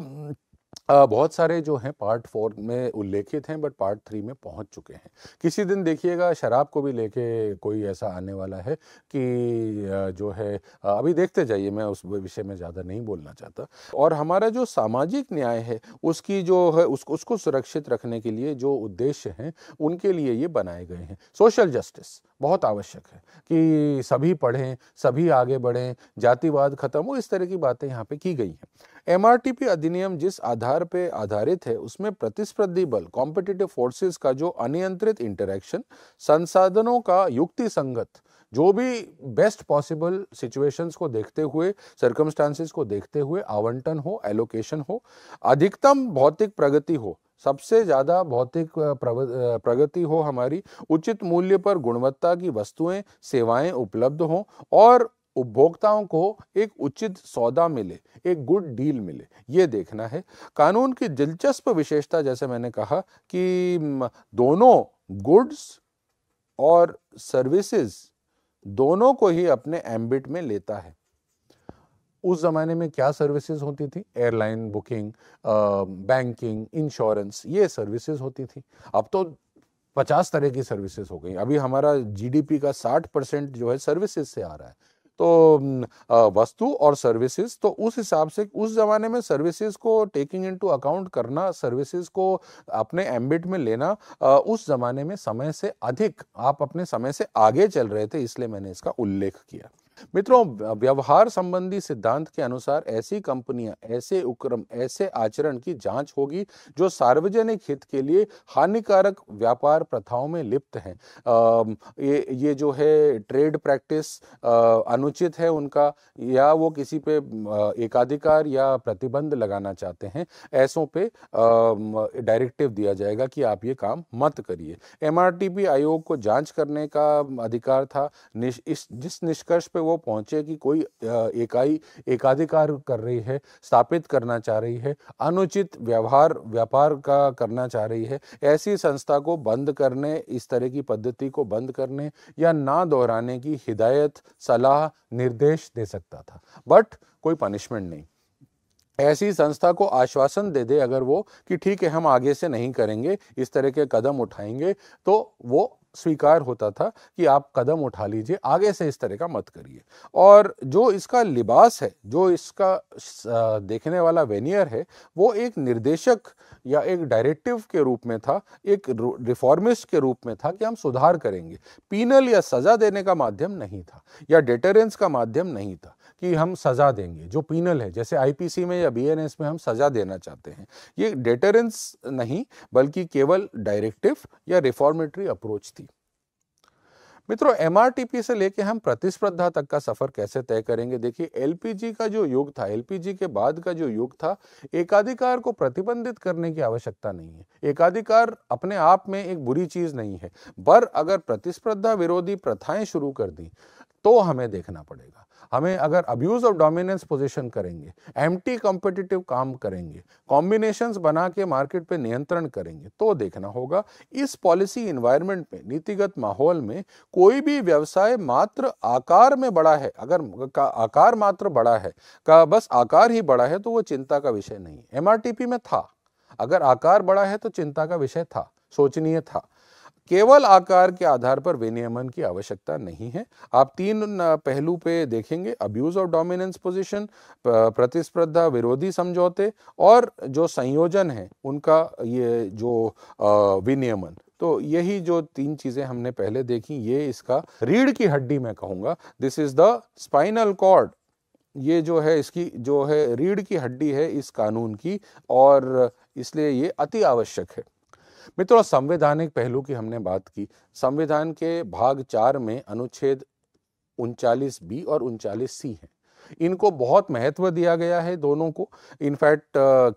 बहुत सारे जो हैं पार्ट फोर में उल्लेखित हैं बट पार्ट थ्री में पहुँच चुके हैं। किसी दिन देखिएगा शराब को भी लेके कोई ऐसा आने वाला है कि जो है अभी देखते जाइए मैं उस विषय में ज़्यादा नहीं बोलना चाहता। और हमारा जो सामाजिक न्याय है उसकी जो है उस, उसको सुरक्षित रखने के लिए जो उद्देश्य हैं उनके लिए ये बनाए गए हैं। सोशल जस्टिस बहुत आवश्यक है कि सभी पढ़ें सभी आगे बढ़ें जातिवाद खत्म हो इस तरह की बातें यहाँ पे की गई हैं। एमआरटीपी अधिनियम जिस आधार पे आधारित है, उसमें प्रतिस्पर्धी बल कॉम्पिटिटिव फोर्सेस का जो अनियंत्रित इंटरेक्शन संसाधनों का युक्ति संगत, जो भी बेस्ट पॉसिबल सिचुएशंस को देखते हुए सर्कमस्टांसिस को देखते हुए आवंटन हो एलोकेशन हो, अधिकतम भौतिक प्रगति हो, सबसे ज़्यादा भौतिक प्रगति हो हमारी उचित मूल्य पर गुणवत्ता की वस्तुएँ, सेवाएँ उपलब्ध हों और उपभोक्ताओं को एक उचित सौदा मिले, एक गुड डील मिले। ये देखना है। कानून की दिलचस्प विशेषता, जैसे मैंने कहा कि दोनों गुड्स और सर्विसेज़ दोनों को ही एम्बिट एम्बिट में लेता है। उस ज़माने में क्या सर्विसेज़ होती थी? एयरलाइन बुकिंग बैंकिंग इंश्योरेंस ये सर्विसेज़ होती थी। अब तो पचास तरह की सर्विसेज़ हो गई। अभी हमारा जीडीपी का साठ परसेंट जो है सर्विसेज़ से आ रहा है। तो वस्तु और सर्विसेज़ तो उस हिसाब से उस ज़माने में सर्विसेज़ को टेकिंग इनटू अकाउंट करना सर्विसेज़ को अपने एम्बिट में लेना उस ज़माने में समय से अधिक आप अपने समय से आगे चल रहे थे, इसलिए मैंने इसका उल्लेख किया। मित्रों, व्यवहार संबंधी सिद्धांत के अनुसार ऐसी कंपनियाँ, ऐसे उपक्रम, ऐसे आचरण की जाँच होगी जो सार्वजनिक हित के लिए हानिकारक व्यापार प्रथाओं में लिप्त हैं। ये ये जो है ट्रेड प्रैक्टिस अनुचित है उनका, या वो किसी पे एकाधिकार या प्रतिबंध लगाना चाहते हैं, ऐसों पे डायरेक्टिव दिया जाएगा कि आप ये काम मत करिए। एमआरटीपी आयोग को जाँच करने का अधिकार था इस, जिस निष्कर्ष पे वो पहुँचे कि कोई इकाई एकाधिकार कर रही है, स्थापित करना चाह रही है, अनुचित व्यवहार, व्यापार का करना चाह रही है, ऐसी संस्था को बंद करने, इस तरह की पद्धति को बंद करने या ना दोहराने की हिदायत, सलाह, निर्देश दे सकता था। बट कोई पनिशमेंट नहीं। ऐसी संस्था को आश्वासन दे दे अगर वो कि ठीक है, हम आगे से नहीं करेंगे, इस तरह के कदम उठाएँगे तो वो स्वीकार होता था कि आप कदम उठा लीजिए, आगे से इस तरह का मत करिए। और जो इसका लिबास है, जो इसका देखने वाला वेनियर है, वो एक निर्देशक या एक डायरेक्टिव के रूप में था, एक रिफॉर्मिस्ट के रूप में था कि हम सुधार करेंगे। पीनल या सजा देने का माध्यम नहीं था, या डेटरेंस का माध्यम नहीं था। कि हम सजा देंगे, जो पीनल है, जैसे आईपीसी में या बीएनएस में हम सजा देना चाहते हैं। ये डेटरेंस नहीं, बल्कि केवल डायरेक्टिव या रिफॉर्मेटरी अप्रोच थी। मित्रों एमआरटीपी से लेके हम प्रतिस्पर्धा तक का सफ़र कैसे तय करेंगे? देखिए एलपीजी का जो युग था एलपीजी के बाद का जो युग था, एकाधिकार को प्रतिबंधित करने की आवश्यकता नहीं है। एकाधिकार अपने आप में एक बुरी चीज़ नहीं है। पर अगर प्रतिस्पर्धा विरोधी प्रथाएँ शुरू कर दी तो हमें देखना पड़ेगा। हमें अगर अब्यूज ऑफ़ डोमिनेंस पोजीशन करेंगे एम्प्टी कॉम्पिटिटिव काम करेंगे कॉम्बिनेशंस बना के मार्केट पे नियंत्रण करेंगे तो देखना होगा इस पॉलिसी इन्वायरमेंट में, नीतिगत माहौल में कोई भी व्यवसाय मात्र आकार में बड़ा है, अगर आकार मात्र बड़ा है, का बस आकार ही बड़ा है तो वो चिंता का विषय नहीं एमआरटीपी में था, अगर आकार बड़ा है तो चिंता का विषय था, सोचनीय था। केवल आकार के आधार पर विनियमन की आवश्यकता नहीं है। आप तीन पहलू पे देखेंगे अब्यूज ऑफ़ डोमिनेंस पोजीशन प्रतिस्पर्धा, विरोधी समझौते, और जो संयोजन है, उनका ये जो विनियमन। तो यही जो तीन चीज़ें हमने पहले देखी, ये इसका रीढ़ की हड्डी मैं कहूँगा। This is the spinal cord ये जो है, इसकी जो है, रीढ़ की हड्डी है इस कानून की, और इसलिए ये अति आवश्यक है। मित्रों संवैधानिक पहलू की हमने बात की। संविधान के भाग चार में अनुच्छेद उनचालीस बी और उनचालीस सी है। इनको बहुत महत्व दिया गया है दोनों को। इनफैक्ट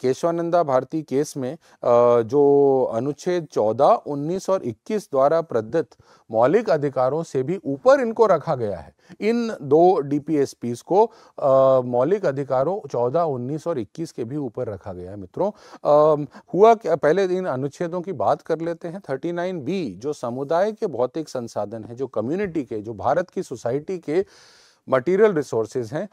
केशवानंदा भारती केस में जो अनुच्छेद 14, 19 और 21 द्वारा प्रदत्त मौलिक अधिकारों से भी ऊपर इनको रखा गया है। इन दो डीपीएसपी को मौलिक अधिकारों 14, 19 और 21 के भी ऊपर रखा गया है मित्रों। हुआ क्या पहले इन अनुच्छेदों की बात कर लेते हैं। 39 बी जो समुदाय के भौतिक संसाधन है जो कम्युनिटी के जो भारत की सोसाइटी के मटेरियल रिसोर्सेज हैं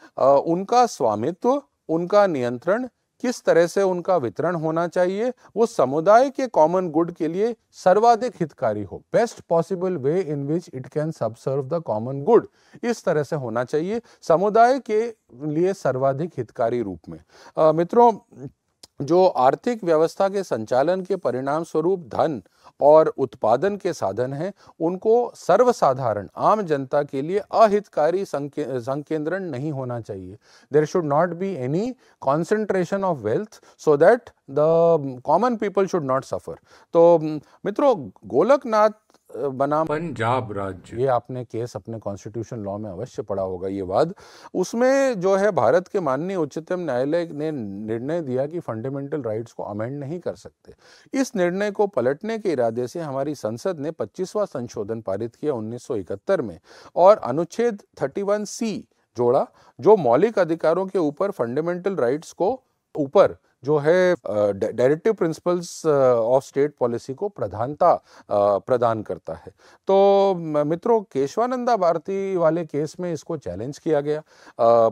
उनका स्वामित्व उनका नियंत्रण किस तरह से उनका वितरण होना चाहिए वो समुदाय के कॉमन गुड के लिए सर्वाधिक हितकारी हो। Best possible way in which it can subserve the common good इस तरह से होना चाहिए समुदाय के लिए सर्वाधिक हितकारी रूप में। आ, मित्रों जो आर्थिक व्यवस्था के संचालन के परिणाम स्वरूप धन और उत्पादन के साधन हैं, उनको सर्वसाधारण आम जनता के लिए अहितकारी संकेंद्रण नहीं होना चाहिए। There should not be any concentration of wealth so that the common people should not suffer तो मित्रों, गोलकनाथ बना पंजाब राज्य। ये आपने केस अपने कॉन्स्टिट्यूशन लॉ में अवश्य पढ़ा होगा ये वाद उसमें जो है भारत के माननीय उच्चतम न्यायालय ने निर्णय दिया कि फंडामेंटल राइट्स को अमेंड नहीं कर सकते। इस निर्णय को पलटने के इरादे से हमारी संसद ने पच्चीसवां संशोधन पारित किया उन्नीस सौ इकहत्तर में और अनुच्छेद थर्टी सी जोड़ा जो मौलिक अधिकारों के ऊपर फंडामेंटल राइट्स को ऊपर जो है directive principles of state policy को प्रधानता प्रदान करता है। तो मित्रों, केशवानंदा भारती वाले केस में इसको चैलेंज किया गया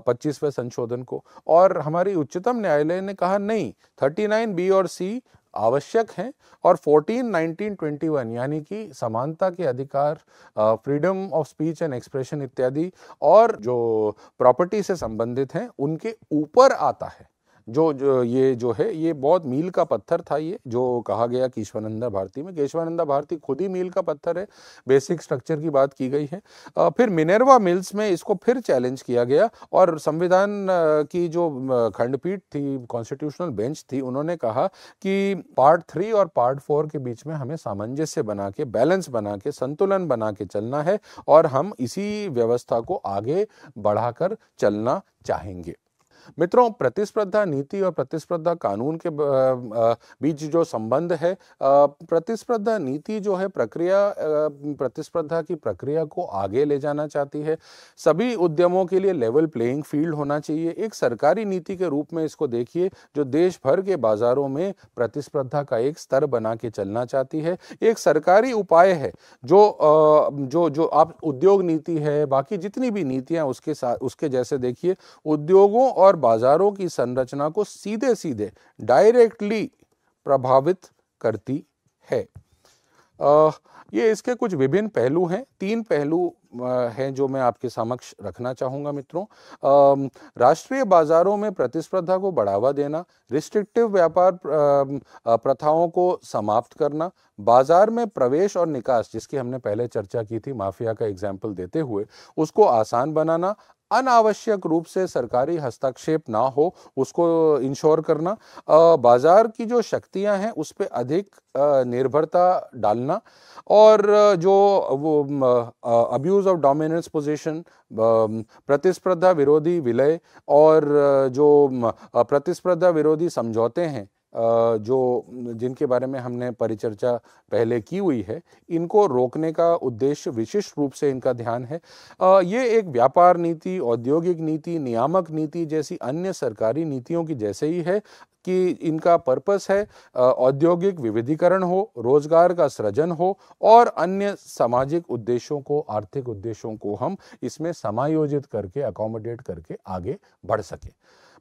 पच्चीसवें संशोधन को। और हमारी उच्चतम न्यायालय ने कहा, नहीं 39 बी और सी आवश्यक हैं और 14 19 21 यानी कि समानता के अधिकार freedom of speech and expression इत्यादि और जो प्रॉपर्टी से संबंधित हैं, उनके ऊपर आता है। जो जो, ये जो है, ये बहुत मील का पत्थर था ये, जो कहा गया केशवानंदा भारती में। केशवानंदा भारती खुद ही मील का पत्थर है, बेसिक स्ट्रक्चर की बात की गई है। फिर मिनरवा मिल्स में इसको फिर चैलेंज किया गया और संविधान की जो खंडपीठ थी, कॉन्स्टिट्यूशनल बेंच थी, उन्होंने कहा कि पार्ट थ्री और पार्ट फोर के बीच में हमें सामंजस्य बना के, बैलेंस बना के, संतुलन बना के चलना है और हम इसी व्यवस्था को आगे बढ़ाकर चलना चाहेंगे। मित्रों, प्रतिस्पर्धा नीति और प्रतिस्पर्धा कानून के बीच जो संबंध है प्रतिस्पर्धा नीति जो है प्रक्रिया प्रतिस्पर्धा की प्रक्रिया को आगे ले जाना चाहती है। सभी उद्यमों के लिए लेवल प्लेइंग फ़ील्ड होना चाहिए। एक सरकारी नीति के रूप में इसको देखिए, जो देश भर के बाजारों में प्रतिस्पर्धा का एक स्तर बना के चलना चाहती है। एक सरकारी उपाय है, जो जो जो आप, उद्योग नीति है, बाकी जितनी भी नीतियाँ उसके साथ उसके जैसे देखिए, उद्योगों और बाजारों की संरचना को सीधे सीधे डायरेक्टली प्रभावित करती है। अ, ये इसके कुछ विभिन्न पहलू हैं। तीन पहलू हैं जो मैं आपके समक्ष रखना चाहूँगा मित्रों। राष्ट्रीय बाजारों में प्रतिस्पर्धा को बढ़ावा देना रिस्ट्रिक्टिव व्यापार प्रथाओं को समाप्त करना बाज़ार में प्रवेश और निकास जिसकी हमने पहले चर्चा की थी माफिया का एग्ज़ाम्पल देते हुए उसको आसान बनाना अनावश्यक रूप से सरकारी हस्तक्षेप ना हो, उसको इंश्योर करना। बाज़ार की जो शक्तियाँ हैं, उस पर अधिक निर्भरता डालना। और जो वो अब्यूज ऑफ़ डोमिनेंस पोजीशन प्रतिस्पर्धा विरोधी विलय और जो प्रतिस्पर्धा विरोधी समझौते हैं जो जिनके बारे में हमने परिचर्चा पहले की हुई है, इनको रोकने का उद्देश्य विशिष्ट रूप से इनका ध्यान है। ये एक व्यापार नीति, औद्योगिक नीति, नियामक नीति जैसी अन्य सरकारी नीतियों की जैसे ही है कि इनका पर्पस है औद्योगिक विविधीकरण हो, रोज़गार का सृजन हो और अन्य सामाजिक उद्देश्यों को, आर्थिक उद्देश्यों को हम इसमें समायोजित करके अकोमोडेट करके आगे बढ़ सके।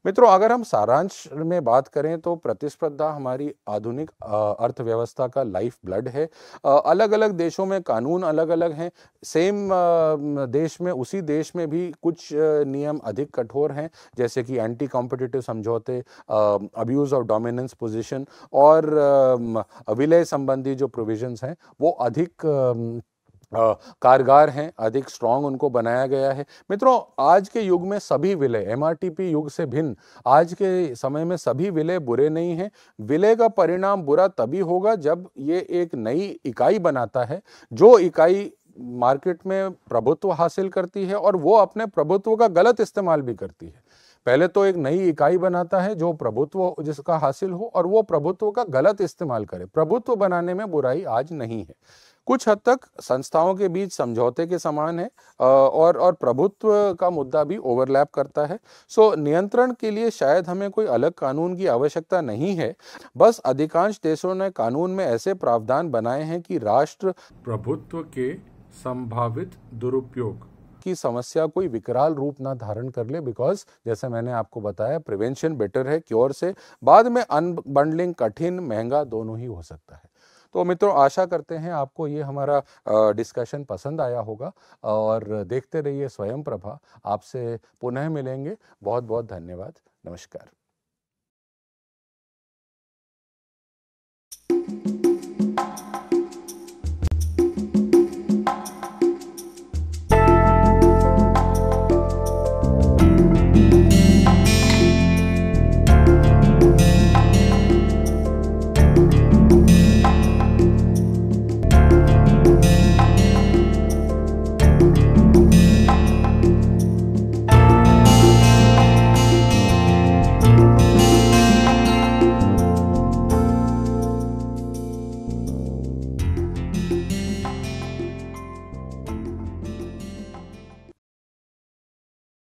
मित्रों, अगर हम सारांश में बात करें तो प्रतिस्पर्धा हमारी आधुनिक अर्थव्यवस्था का लाइफ ब्लड है। अलग अलग देशों में कानून अलग अलग हैं। सेम देश में, उसी देश में भी कुछ नियम अधिक कठोर हैं, जैसे कि एंटी कॉम्पिटिटिव समझौते अब्यूज ऑफ़ डोमिनेंस पोजीशन और विलय संबंधी जो प्रोविजंस हैं, वो अधिक कारगर हैं, अधिक स्ट्रांग उनको बनाया गया है। मित्रों, आज के युग में सभी विलय एमआरटीपी युग से भिन्न, आज के समय में सभी विलय बुरे नहीं हैं। विलय का परिणाम बुरा तभी होगा जब ये एक नई इकाई बनाता है, जो इकाई मार्केट में प्रभुत्व हासिल करती है और वो अपने प्रभुत्व का गलत इस्तेमाल भी करती है। पहले तो एक नई इकाई बनाता है, जो प्रभुत्व जिसका हासिल हो और वो प्रभुत्व का गलत इस्तेमाल करे। प्रभुत्व बनाने में बुराई आज नहीं है। कुछ हद तक संस्थाओं के बीच समझौते के समान है और और प्रभुत्व का मुद्दा भी ओवरलैप करता है। सो नियंत्रण के लिए शायद हमें कोई अलग कानून की आवश्यकता नहीं है। बस अधिकांश देशों ने कानून में ऐसे प्रावधान बनाए हैं कि राष्ट्र प्रभुत्व के संभावित दुरुपयोग की समस्या कोई विकराल रूप ना धारण कर ले बिकॉज़ जैसे मैंने आपको बताया प्रिवेंशन बेटर है क्योर से। बाद में अनबंडलिंग कठिन महँगा दोनों ही हो सकता है। तो मित्रों, आशा करते हैं आपको ये हमारा डिस्कशन पसंद आया होगा और देखते रहिए स्वयं प्रभा। आपसे पुनः मिलेंगे। बहुत बहुत धन्यवाद। नमस्कार।